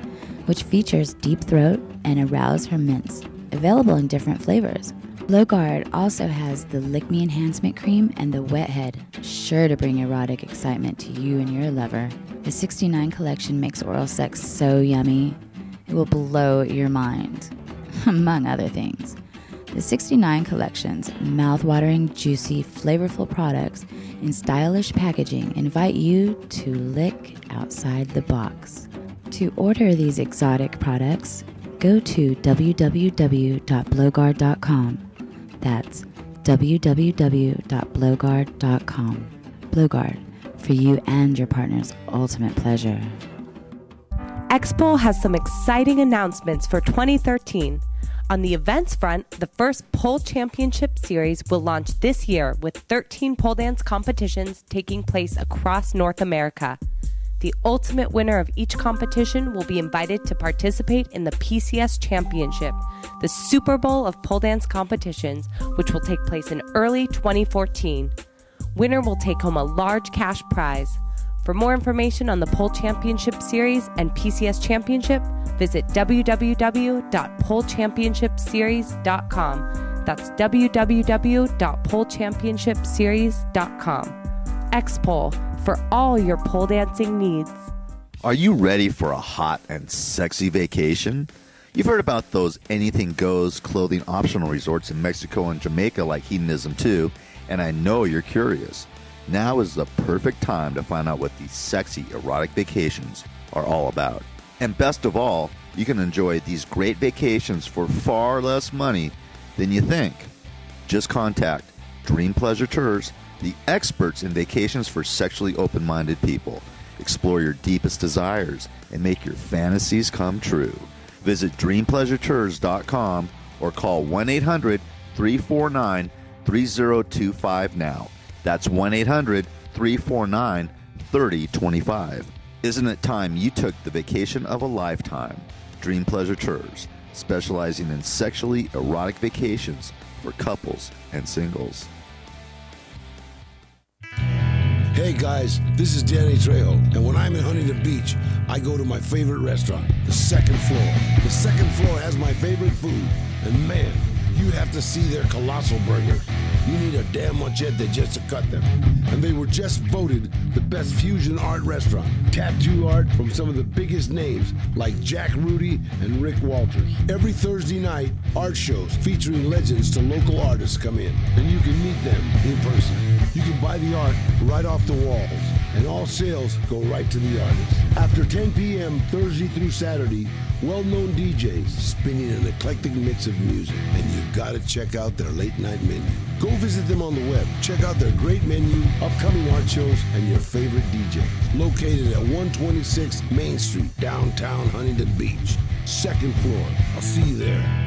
which features deep throat and arouse her mints, available in different flavors. Blowguard also has the Lick Me Enhancement Cream and the Wet Head, sure to bring erotic excitement to you and your lover. The 69 collection makes oral sex so yummy, it will blow your mind, [LAUGHS] among other things. The 69 collections, mouth-watering, juicy, flavorful products in stylish packaging invite you to lick outside the box. To order these exotic products, go to www.blowguard.com. That's www.blowguard.com. Blowguard, for you and your partner's ultimate pleasure. X-Pole has some exciting announcements for 2013. On the events front, the first pole championship series will launch this year with 13 pole dance competitions taking place across North America. The ultimate winner of each competition will be invited to participate in the PCS Championship, the Super Bowl of pole dance competitions, which will take place in early 2014. Winner will take home a large cash prize. For more information on the Pole Championship Series and PCS Championship, visit www.polechampionshipseries.com. That's www.polechampionshipseries.com. Xpole for all your pole dancing needs. Are you ready for a hot and sexy vacation? You've heard about those anything goes clothing optional resorts in Mexico and Jamaica like Hedonism 2, and I know you're curious. Now is the perfect time to find out what these sexy erotic vacations are all about. And best of all, you can enjoy these great vacations for far less money than you think. Just contact Dream Pleasure Tours, the experts in vacations for sexually open minded people. Explore your deepest desires and make your fantasies come true. Visit dreampleasuretours.com or call 1 800 349 3025 now. That's 1 800 349 3025. Isn't it time you took the vacation of a lifetime? Dream Pleasure Tours, specializing in sexually erotic vacations for couples and singles. Hey guys, this is Danny Trejo, and when I'm in Huntington Beach, I go to my favorite restaurant, the second floor. The second floor has my favorite food, and man, you'd have to see their colossal burgers. You need a damn machete just to cut them. And they were just voted the best fusion art restaurant. Tattoo art from some of the biggest names like Jack Rudy and Rick Walters. Every Thursday night, art shows featuring legends to local artists come in, and you can meet them in person. You can buy the art right off the walls. And all sales go right to the artist. After 10 p.m. Thursday through Saturday, well-known DJs spinning an eclectic mix of music, and you gotta check out their late night menu. Go visit them on the web. Check out their great menu, upcoming art shows, and your favorite DJ. Located at 126 Main Street, downtown Huntington Beach. Second floor. I'll see you there.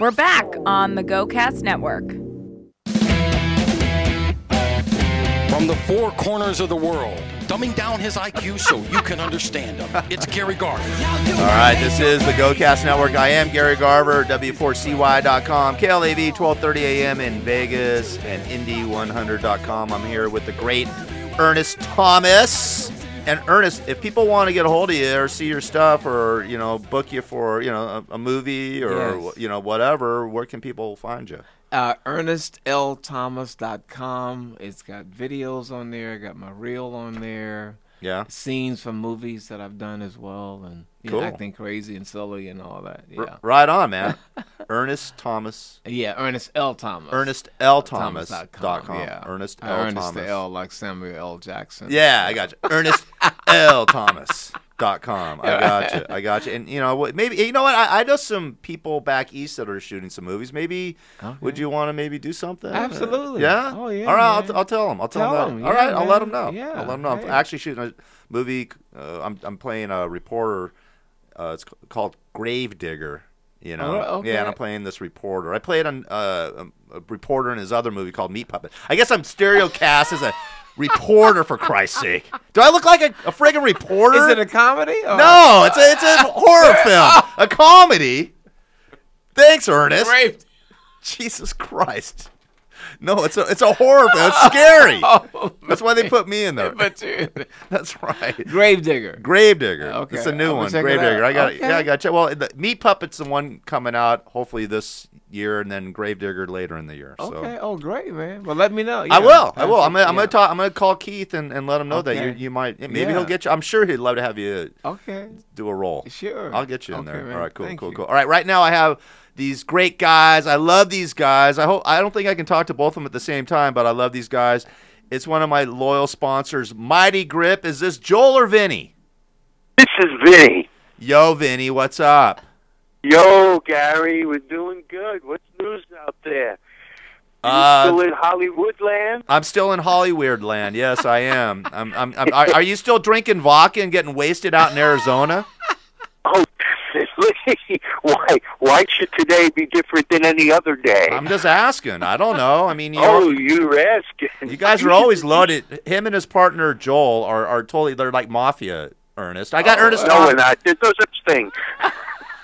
We're back on the GoCast Network. From the four corners of the world, dumbing down his IQ so you can understand him. It's Gary Garver. All right, this is the GoCast Network. I am Gary Garver, W4CY.com, KLAV 1230 AM in Vegas, and Indy100.com. I'm here with the great Ernest Thomas. And Ernest, if people want to get a hold of you or see your stuff or, you know, book you for, you know, a, a movie or, Yes. you know, whatever, where can people find you? Uh, ErnestLThomas.com. It's got videos on there. I got my reel on there. Yeah. Scenes from movies that I've done as well, and you Cool. know, acting crazy and silly and all that. R- Yeah. right on, man. [LAUGHS] Ernest Thomas. Yeah, Ernest L. Thomas. Ernest L. Thomas. Thomas.com, dot com. Yeah. Ernest Uh, L. Ernest Thomas. the L like Samuel L. Jackson. Yeah, I got you. Ernest [LAUGHS] L. Thomas. Dot com. I got you. [LAUGHS] I got you. And you know? Maybe you know what? I, I know some people back east that are shooting some movies. Maybe would you want to maybe do something? Absolutely. Yeah. Oh, yeah, All right. I'll, man. I'll tell them. I'll tell, Tell them. 'em, That. All yeah, right. I'll let them know. Yeah, I'll let them know. I'm actually shooting a movie. Uh, I'm I'm playing a reporter. Uh, it's called Gravedigger. You know. Oh, okay. Yeah, and I'm playing this reporter. I played on uh, a, a reporter in his other movie called Meat Puppet. I guess I'm stereo cast as a reporter for Christ's sake. Do I look like a, a friggin' reporter? Is it a comedy? or- No, it's a it's a horror film, a comedy. Thanks, Ernest. Great. Jesus Christ. [LAUGHS] No, it's a it's a horror film. It's scary. [LAUGHS] Oh, That's why they put me in there. But you, [LAUGHS] That's right. Gravedigger. Gravedigger. Okay, It's a new one. Gravedigger. I got Okay. yeah, I got you. Well, the Meat Puppet's the one coming out hopefully this year, and then Gravedigger later in the year. So. Okay. Oh, great, man. Well, let me know. I will. I will. I'm gonna, I'm yeah. gonna talk. I'm gonna call Keith and, and let him know that you you might maybe Yeah. he'll get you. I'm sure he'd love to have you Okay. do a role. Sure. I'll get you in Okay, there. man. All right, cool, Thank cool, you. cool. All right, right now I have these great guys. I love these guys. I hope I don't think I can talk to both of them at the same time, but I love these guys. It's one of my loyal sponsors, Mighty Grip. Is this Joel or Vinny? This is Vinny. Yo, Vinny, what's up? Yo, Gary, we're doing good. What's news out there? You Uh, still in Hollywood land? I'm still in Hollywood land. Yes, I am. I'm, I'm, I'm, are, are you still drinking vodka and getting wasted out in Arizona? [LAUGHS] Oh, [LAUGHS] definitely. why? Why should today be different than any other day? I'm just asking. I don't know. I mean, you oh, know, you're asking. you guys are always loaded. Him and his partner Joel are, are totally they're like mafia. Ernest, I got Ernest. No, on- we're not. There's no such thing. [LAUGHS]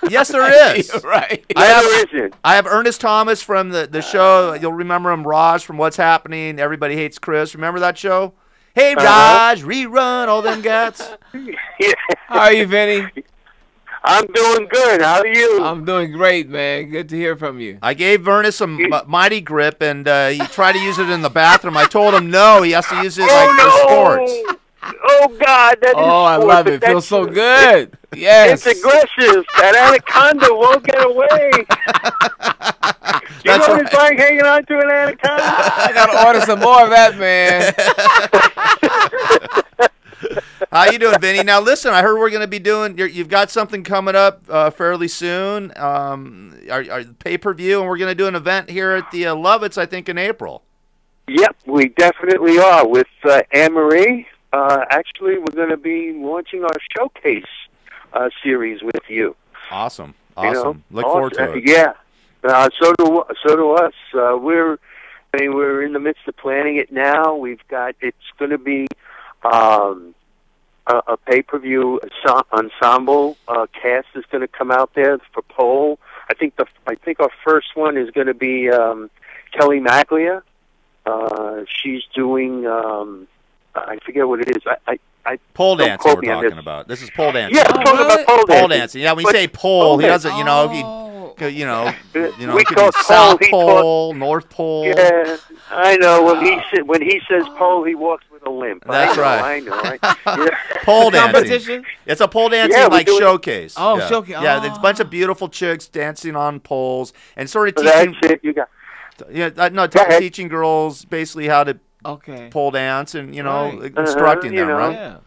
Yes, there [LAUGHS] is. Right. I have, there isn't. I have Ernest Thomas from the, the show. You'll remember him, Raj from What's Happening. Everybody hates Chris. Remember that show? Hey, Uh-huh. Raj, rerun all them gats. Yeah. How are you, Vinny? I'm doing good. How are you? I'm doing great, man. Good to hear from you. I gave Ernest some mighty grip, and uh, he tried to use it in the bathroom. I told him no, he has to use it like oh for sports. Oh God, that is Oh, I sport, love it. Feels so that's- good. Yes. It's aggressive. That anaconda won't get away. [LAUGHS] you That's know what right. it's like hanging on to an anaconda? [LAUGHS] I gotta order some more of that, man. [LAUGHS] How you doing, Vinny? Now listen, I heard we're going to be doing. You're, you've got something coming up uh, fairly soon. Um, our, our pay per view, and we're going to do an event here at the uh, Lovitz, I think, in April. Yep, we definitely are with uh, Anne Marie. Uh, actually, we're going to be launching our showcase uh, series with you. Awesome, you awesome. know? Look forward to it. Yeah, uh, so do so do us. Uh, we're I mean we're in the midst of planning it now. We've got it's going to be um, a, a pay per view ensemble uh, cast is going to come out there for poll. I think the I think our first one is going to be um, Kelly Maglia. Uh, she's doing um, I forget what it is. I, I, I Pole don't dancing we're me on talking this. about. This is pole dancing. Yeah, I'm talking about pole pole dancing. dancing. Yeah, when you But- say pole, pole he doesn't. You know, Oh. he, you know, [LAUGHS] you know, We could call be pole, South he Pole, North Pole. Yeah, I know. When he sa- when he says pole, he walks with a limp. That's I know, right. I know. I, [LAUGHS] yeah. Pole dancing. Competition? It's a pole dancing Yeah, like showcase. Oh, yeah. showcase. Yeah, there's a bunch of Oh. beautiful chicks dancing on poles and sort of So teaching. that's it. You got Yeah, uh, no, Go teaching girls basically how to Okay. pole dance and you know Right. instructing Uh-huh, you them, know. right? Yeah.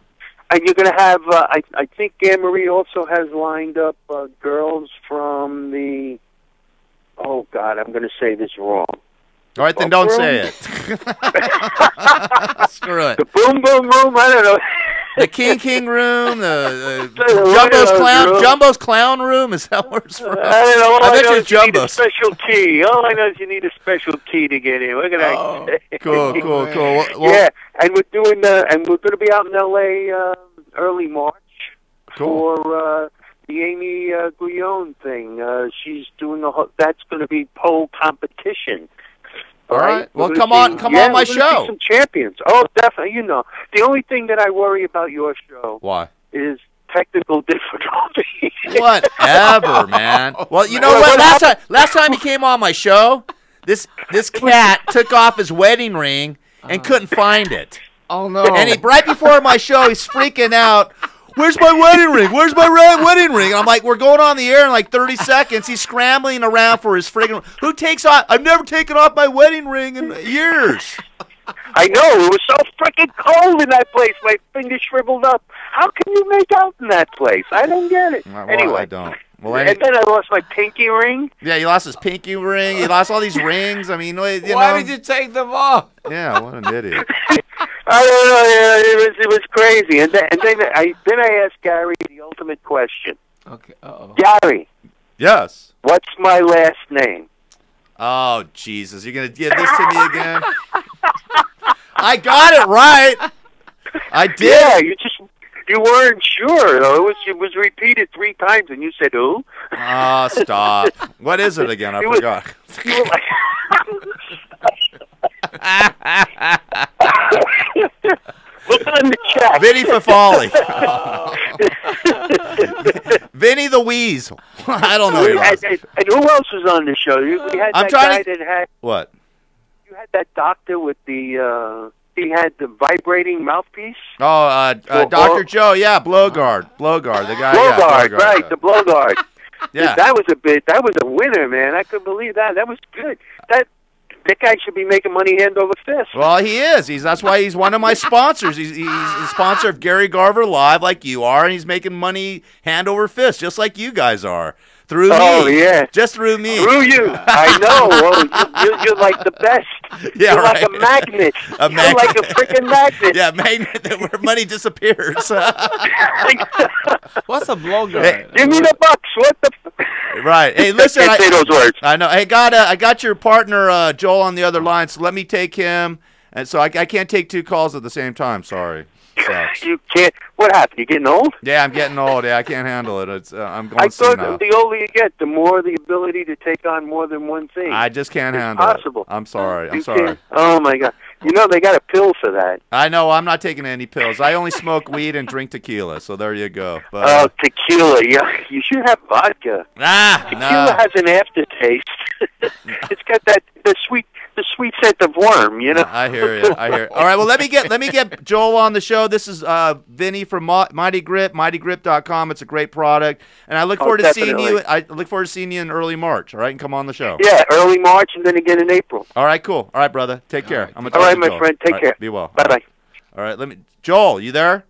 And you're going to have, uh, I, I think Anne Marie also has lined up uh, girls from the, oh God, I'm going to say this wrong. All right, then don't room? say it. [LAUGHS] Screw it. The Boom Boom Room, I don't know. The King King room, the, the Jumbo's clown, room. Jumbo's clown room. Is that where it's from? I don't know. All I I, bet know you is it's you need a Jumbo's. special key. All I know is you need a special key to get in. What can Oh, I say? Cool, cool, [LAUGHS] cool. Well, well, yeah, and we're doing, uh, and we're going to be out in L.A. Uh, early March Cool. for uh, the Amy uh, Guillaume thing. Uh, she's doing a. Whole, that's going to be pole competition. All right. We're Well, come see- on- come yeah, on my we're gonna see show. Some champions. Oh, definitely. You know, the only thing that I worry about your show Why? is technical [LAUGHS] difficulties. Whatever, [LAUGHS] man. Oh, well, you know Well, what? what Last time, last time he came on my show, this this cat took off his wedding ring and uh. couldn't find it. Oh no. And he right before my show, he's freaking out. Where's my wedding ring? Where's my red wedding ring? And I'm like, we're going on the air in like 30 seconds. He's scrambling around for his friggin' Who takes off? I've never taken off my wedding ring in years. I know it was so freaking cold in that place. My fingers shriveled up. How can you make out in that place? I don't get it. Well, anyway, I don't. Well, any, and then I lost my pinky ring. yeah, he lost his pinky ring. He lost all these [LAUGHS] rings. I mean, you Why know, did you take them off? yeah, what an idiot. [LAUGHS] I don't know. Yeah, it was it was crazy. And then and then I then I asked Gary the ultimate question. Okay. Uh oh. Gary, Yes. what's my last name? Oh Jesus! You're gonna give this to me again? [LAUGHS] I got it right. I did. Yeah, you just you weren't sure though. It was it was repeated three times, and you said who? Oh, stop. What is it again? I It was- forgot. [LAUGHS] You were like. [LAUGHS] Look on the chat. Vinny Fafali. [LAUGHS] Vinny the Wheeze. I don't know. Your and, and, who else was on the show? You- We had I'm that trying guy to- that had What? you had that doctor with the uh he had the vibrating mouthpiece. Oh, uh, uh, Dr. well- Joe. Yeah, Blowguard. Blowguard. The guy. yeah, Blowguard, Blowguard, right? yeah. The blowguard. [LAUGHS] Yeah. That was a bit. That was a winner, man. I couldn't believe that. That was good. That that guy should be making money hand over fist. Well, he is. He's that's why he's one of my sponsors. He's, he's a sponsor of Gary Garver Live, like you are, and he's making money hand over fist, just like you guys are, through Oh, me. yeah. just through me. Through you, I know. [LAUGHS] Well, you, you're like the best. Yeah, you're like a magnet. [LAUGHS] A you're like a magnet. freaking magnet. yeah, magnet where money disappears. [LAUGHS] What's a blowguard? Give me the bucks. What the? F- right. Hey, listen. I, say those words. I know. Hey, got uh, I got your partner uh, Joel on the other line, so let me take him. And so I, I can't take two calls at the same time. Sorry. Sucks. You can't. What happened? You getting old? Yeah, I'm getting old. Yeah, I can't handle it. It's uh, I'm going I thought senile. the older you get, the more the ability to take on more than one thing. I just can't It's handle possible. it. I'm sorry. I'm You sorry. can't- Oh my god! You know they got a pill for that. I know. I'm not taking any pills. I only smoke [LAUGHS] weed and drink tequila. So there you go. Oh, tequila. [LAUGHS] Yeah, you should have vodka. ah, Tequila no. has an aftertaste. [LAUGHS] it's got that the sweet the sweet scent of worm. You know. I hear you. I hear. You. All right. Well, let me get let me get [LAUGHS] Joel on the show. This is uh, Vinny from Mo- Mighty Grip, MightyGrip.com. It's a great product, and I look Oh, forward to seeing you. I look forward to seeing you in early March. All right, and come on the show. Yeah, early March and then again in April. All right. Cool. All right, brother. Take care. I'm gonna All talk right, to my Joel. friend. Take All right, care. Be well. Bye bye. All right. Let me. Joel, you there?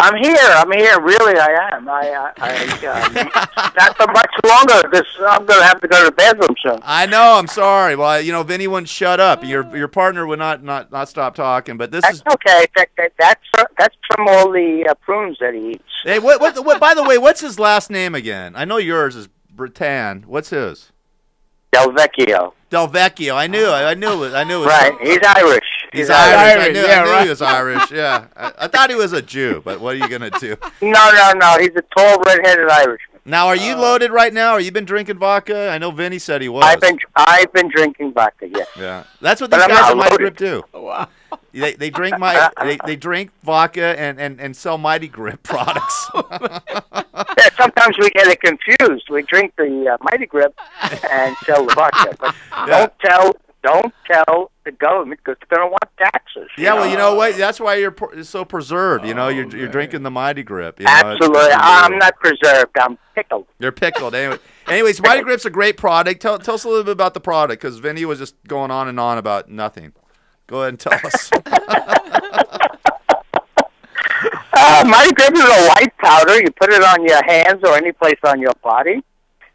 I'm here. I'm here. Really, I am. I, I, I um, [LAUGHS] not for much longer. This I'm going to have to go to the bathroom soon. I know. I'm sorry. Well, you know, if wouldn't shut up. Your your partner would not not not stop talking. But this is. That's okay. That, that, that's that's from all the uh, prunes that he eats. Hey, what, what what? By the way, what's his last name again? I know yours is Britann. What's his? Del Vecchio. Del Vecchio. I knew. I knew it. I knew it. Right. He's Irish. He's, He's Irish. I knew, yeah, I knew right. he was Irish. Yeah. I, I thought he was a Jew, but what are you gonna do? [LAUGHS] No, no, no. He's a tall, red-headed Irishman. Now, are you loaded right now? Are you been drinking vodka? I know Vinny said he was. I've been I've been drinking vodka. Yes. Yeah, that's what these I'm guys at Mighty loaded. Grip do. Wow. They, they drink my [LAUGHS] they, they drink vodka and, and, and sell Mighty Grip [LAUGHS] products. [LAUGHS] Yeah, sometimes we get it confused. We drink the uh, Mighty Grip and sell the vodka. But Yeah. don't tell don't tell the government because they're going to want taxes. Yeah, well, you know what? That's why you're so preserved. You know, you're you're drinking the Mighty Grip. You know, Absolutely. it's I'm not preserved. I'm pickled. You're pickled. Anyway, anyways, [LAUGHS] Mighty Grip's a great product. Tell tell us a little bit about the product because Vinny was just going on and on about nothing. Go ahead and tell us. [LAUGHS] Uh, Mighty Grip is a white powder. You put it on your hands or any place on your body.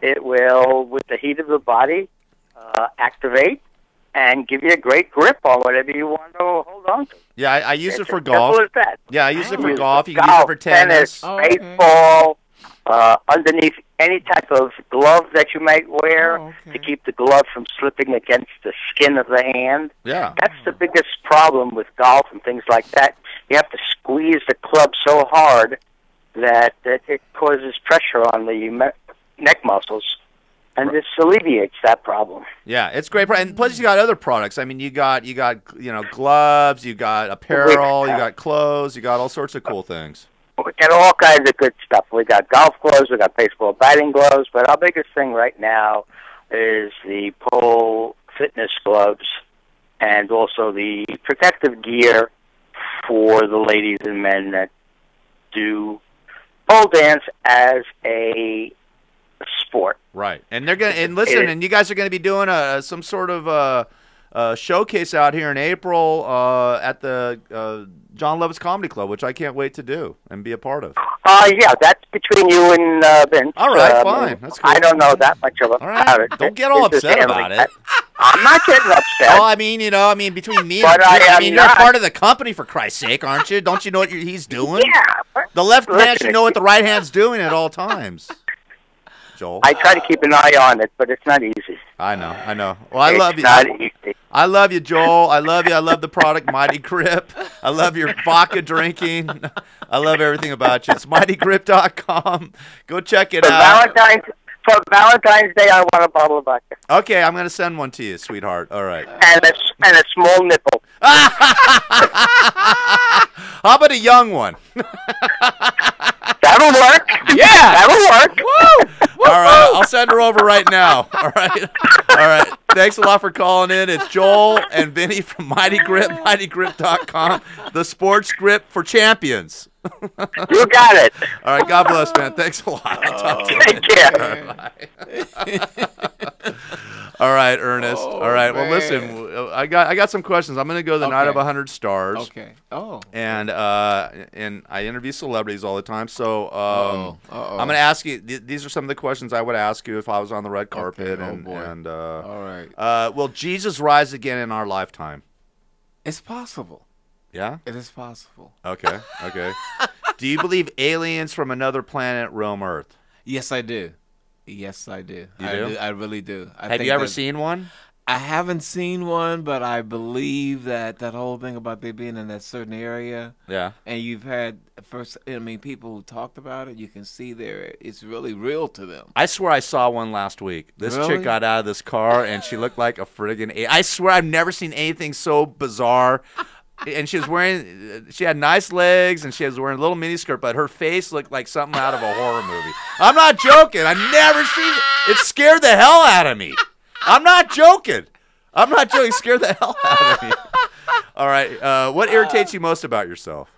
It will, with the heat of the body, uh, activate and give you a great grip on whatever you want to hold on to. yeah, I, I use It's it for as golf. simple as that. Yeah, I use it for Use golf. it You can use it for tennis. Oh, baseball, uh, underneath any type of glove that you might wear Oh, to keep the glove from slipping against the skin of the hand. Yeah. That's the biggest problem with golf and things like that. You have to squeeze the club so hard that, that it causes pressure on the me- neck muscles, and this alleviates that problem. Yeah, it's great. And plus, you got other products. I mean, you got you got you know gloves, you got apparel, you got clothes, you got all sorts of cool things. We got all kinds of good stuff. We got golf gloves, we got baseball batting gloves, but our biggest thing right now is the pole fitness gloves and also the protective gear for the ladies and men that do pole dance as a sport. Right. And they're gonna and listen, it- and you guys are gonna be doing a some sort of a, uh, showcase out here in April uh, at the uh, Jon Lovitz Comedy Club, which I can't wait to do and be a part of. Uh, yeah, that's between you and uh, Vince. All right, Um, fine. That's cool. I don't know that much about it. Don't get all It's upset about it. I'm not getting upset. Oh, I mean, you know, I mean, between me and But I you, I mean, you're not. part of the company for Christ's sake, aren't you? Don't you know what he's doing? Yeah. The left hand should know what the right hand's doing at all times. Joel. I try to keep an eye on it, but it's not easy. I know, I know. Well, I It's love you. not easy. I love you, Joel. I love you. I love the product Mighty Grip. I love your vodka drinking. I love everything about you. It's mightygrip.com. Go check it For out. Valentine's for Valentine's Day, I want a bottle of vodka Okay, I'm going to send one to you, sweetheart. All right. and a and a small nipple. [LAUGHS] How about a young one? That'll work. Yeah. That'll work. All right, I'll send her over right now. [LAUGHS] All right, all right. Thanks a lot for calling in. It's Joel and Vinny from Mighty Grip, MightyGrip.com, the sports grip for champions. You got it. All right, God bless, man. Thanks a lot. I'll talk to you. Take care. All right, Ernest. Oh, all right. Well, listen, I got I got some questions. I'm going to go the night of Okay. 100 stars. Okay. Oh. And uh, and I interview celebrities all the time, so um, Uh-oh. Uh-oh. I'm going to ask you. Th- these are some of the questions I would ask you if I was on the red carpet. Oh, and boy. and uh, All right. uh, will Jesus rise again in our lifetime? It's possible. Yeah. It is possible. Okay. Okay. [LAUGHS] do you believe aliens from another planet roam Earth? Yes, I do. Yes, I do. You I do? I really do. I Have you ever that- seen one? I haven't seen one, but I believe that that whole thing about they being in that certain area. Yeah. And you've had first. I mean, people who talked about it. You can see there. It's really real to them. I swear I saw one last week. This Really? chick got out of this car and she looked like a friggin' a- I swear I've never seen anything so bizarre. And she was wearing, she had nice legs and she was wearing a little miniskirt, but her face looked like something out of a horror movie. I'm not joking. I've never seen it. It scared the hell out of me. I'm not joking. I'm not joking. Scared the hell out of me. All right. Uh, what irritates you most about yourself?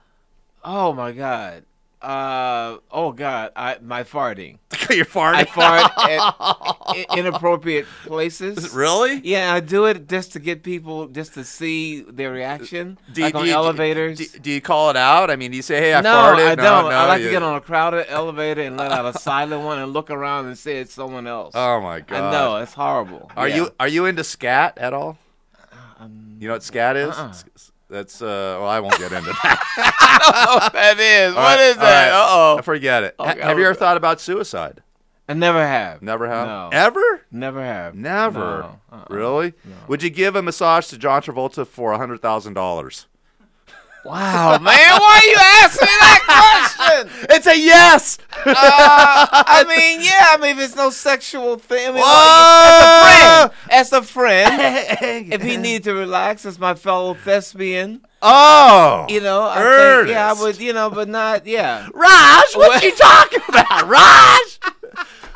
Oh my god. Uh oh god. I my farting. [LAUGHS] You're farting. I fart [LAUGHS] at inappropriate places. [LAUGHS] Really? Yeah, I do it just to get people just to see their reaction, Do like do on you- elevators. Do, do you call it out? I mean, do you say, "Hey, I no, farted"? I No, don't. no, I like you- to get on a crowded elevator and let out a silent one and look around and say it's someone else. Oh my god! I know it's horrible. Are Yeah. you are you into scat at all? you know what scat is? S- s- That's uh. Well, I won't get into that. [LAUGHS] I don't know what that is. All What right, is all that? right. Uh oh. Forget it. Ha- Okay, have you ever thought about suicide? I never have. Never have. No. Ever? Never have. Never. No, uh-uh. Really? Would you give a massage to John Travolta for a hundred thousand dollars? Wow, man, why are you asking me that question? [LAUGHS] It's a yes. Uh, I [LAUGHS] mean, yeah. I mean, if it's no sexual thing, I mean, like, as a friend, as a friend, [LAUGHS] if he needed to relax as my fellow thespian, Oh, you know, I think, yeah, I would, you know, but not, yeah. Raj, what you talking about, Raj?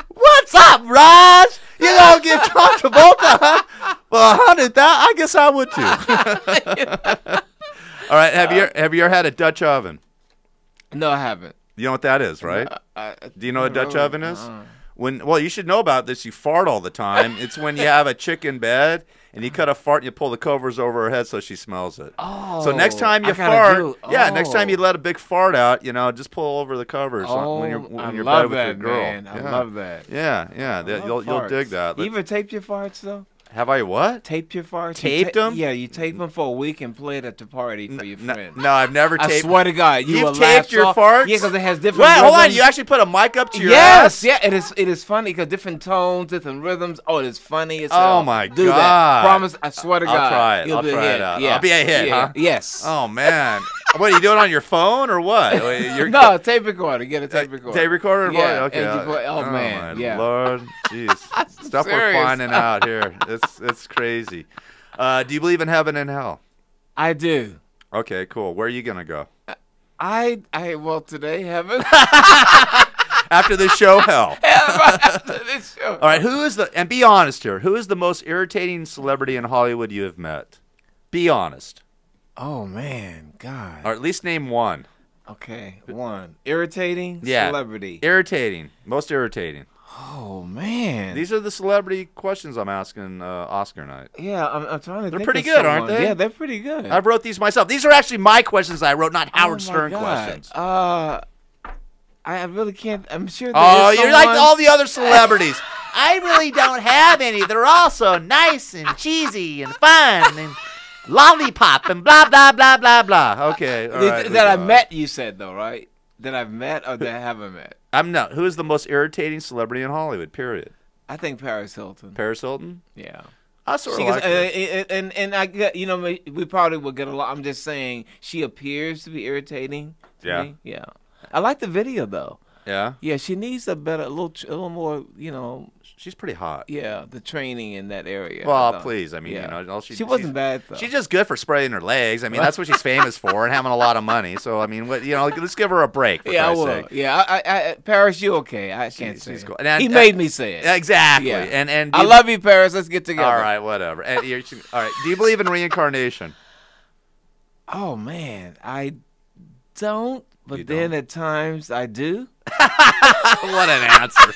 What's up, Raj? You gonna get John Travolta? Huh? Well, a hundred thousand. I guess I would too. All right. Have you have you ever had a Dutch oven? No, I haven't. You know what that is, right? I, Do you know what a Dutch oven is? uh-uh. When well, you should know about this. You fart all the time. it's when you have a chicken bed and you cut a fart and you pull the covers over her head so she smells it. Oh, so next time you fart, do- yeah, next time oh. you let a big fart out, you know, just pull over the covers on- oh, when you're Oh, when I you're love bed with your that, girl. man. I yeah. love that. Yeah, yeah, that- you'll you'll dig farts. that. You ever tape your farts though? Have I what? Taped your farts? You Taped ta- them? Yeah, you tape them for a week and play it at the party for your friends. No, I've never I taped. swear to God, you You've taped your so- farts. Yeah, because it has different. Wait, hold on. You actually put a mic up to your yes, ass? yeah, it is. It is funny because different tones, different rhythms. Oh, it is funny as Oh my Do God. that. Promise. I swear to I'll God. try it. You'll I'll be a hit. it out. Yeah. I'll be a hit, yeah. huh? Yes. Oh man, what are you doing on your phone or what? [LAUGHS] You're, no, tape recorder. Get a tape recorder. Tape recorder? Yeah. Okay. oh, oh man. my yeah. Lord, jeez, [LAUGHS] stuff we're finding out here. It's it's crazy. Uh, do you believe in heaven and hell? I do. Okay, cool. Where are you gonna go I I well today heaven. [LAUGHS] after this show? Hell. After this show. All right. Who is the? And be honest here. Who is the most irritating celebrity in Hollywood you have met? Be honest, Oh man, God. or at least name one. Okay, one irritating Yeah. celebrity. Irritating. Most irritating. Oh man. These are the celebrity questions I'm asking uh, Oscar night. yeah, I'm, I'm trying to. They're pretty good, aren't they? Yeah, they're pretty good. I wrote these myself. These are actually my questions I wrote, not Howard Oh, Stern God. questions. Uh, I really can't. I'm sure. Oh, you're like all the other celebrities. I really don't have any. They're all so nice and cheesy and fun and lollipop and blah blah blah blah blah. Okay, all right, that I met. You said though, right? That I've met or that I haven't met. I'm not. Who is the most irritating celebrity in Hollywood? Period. I think Paris Hilton. Paris Hilton. Yeah. I sort She of like her. uh, and, and and I get you know we probably would get a lot. I'm just saying she appears to be irritating. To Yeah. me. Yeah. I like the video though. Yeah. Yeah, she needs a better, a little, a little more. You know. She's pretty hot. Yeah, the training in that area. I Well, thought. please. I mean, Yeah. you know, all she, she wasn't bad though. She's just good for spraying her legs. I mean, that's what she's famous for, and having a lot of money. So, I mean, what, you know, let's give her a break. For [LAUGHS] yeah, I will. sake. Yeah, I, I, I, Paris, you okay? I can't say. she's cool. And he I- made uh, me say it. Exactly. Yeah. And and I you- love you, Paris. Let's get together. All right, whatever. And all right. Do you believe in reincarnation? Oh man, I don't. But You then at times I do. [LAUGHS] what an answer.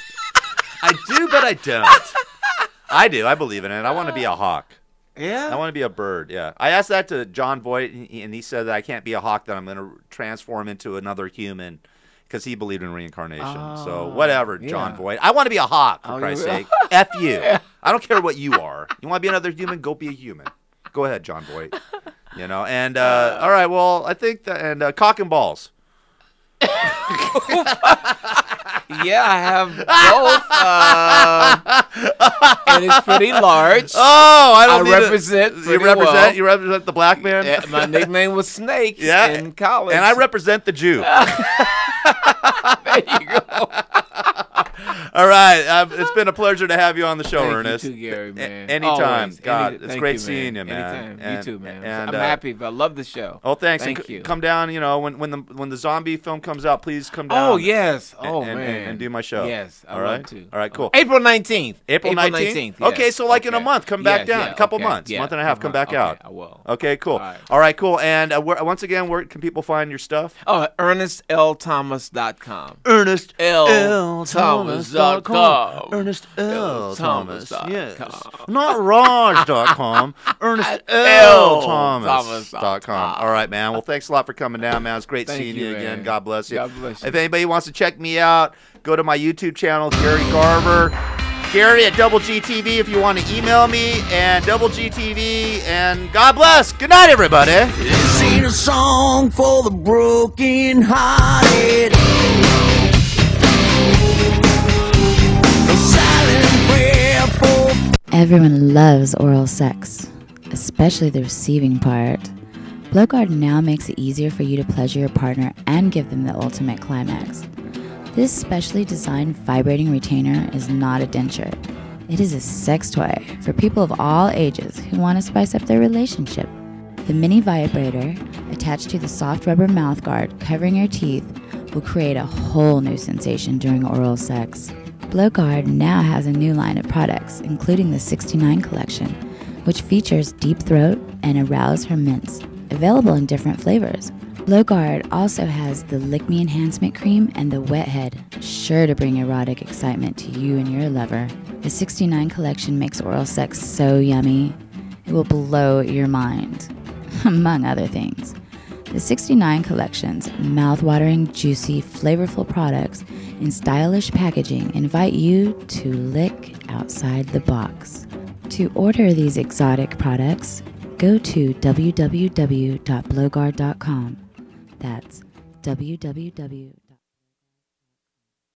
I do, but I don't. [LAUGHS] I do. I believe in it. I want to be a hawk. Yeah. I want to be a bird. Yeah. I asked that to Jon Voight, and he, said that I can't be a hawk. That I'm going to transform into another human. Because he believed in reincarnation. so Oh, whatever, Jon yeah. Voight. I want to be a hawk for Oh, Christ's sake. F you. [LAUGHS] I don't care what you are. You want to be another human? Go be a human. Go ahead, Jon Voight. You know. And uh, all right. Well, I think that and uh, cock and balls. Yeah, I have both, uh, and it's pretty large. Oh, I don't. I to- represent You represent. well. You represent the black man. Yeah, my nickname was Snake Yeah, in college. and I represent the Jew. [LAUGHS] there you go. All right, uh, it's been a pleasure to have you on the show, Thank Ernest. you too, Gary, A- anytime, Always. God, Any- it's great you, seeing you, man. Anytime. And- you too, man. and, I'm uh, happy. I love the show. Oh, thanks. and Thank c- you. Come down. You know, when when the when the zombie film comes out, please come down. Oh yes. and- Oh and, man. and, and do my show. Yes, I All love right. to. All right. Cool. April nineteenth. April nineteenth. yes. Okay, so like in a month, come back Yes, down. yeah, a couple okay, months, yeah. month and a half, come back okay, out. I will. Okay, cool. All right. All right, cool. And uh, where, once again, where can people find your stuff? Oh, ErnestLThomas.com. Ernest L. Thomas.com. Ernest L. Thomas. Thomas. Yes. com. Not Raj.com. [LAUGHS] Ernest L. L. Thomas.com. Thomas.com. All right, man. Well, thanks a lot for coming down, man. It's great Thank seeing you, you, again. God bless you. God bless you. If anybody wants to check me out, go to my YouTube channel, Gary Garver. Gary at Double GTV if you want to email me, and Double GTV, and God bless. Good night, everybody. This ain't a song for the broken hearted. Everyone loves oral sex, especially the receiving part. Blowguard now makes it easier for you to pleasure your partner and give them the ultimate climax. This specially designed vibrating retainer is not a denture. It is a sex toy for people of all ages who want to spice up their relationship. The mini vibrator, attached to the soft rubber mouthguard covering your teeth, will create a whole new sensation during oral sex. Blowguard now has a new line of products, including the 69 collection, which features deep throat and arouse her mints, available in different flavors. Blowguard also has the Lick Me Enhancement Cream and the Wet Head, sure to bring erotic excitement to you and your lover. The 69 collection makes oral sex so yummy, it will blow your mind, [LAUGHS] among other things. The 69 collection's mouth-watering, juicy, flavorful products in stylish packaging invite you to lick outside the box. To order these exotic products, go to www.blowguard.com. That's www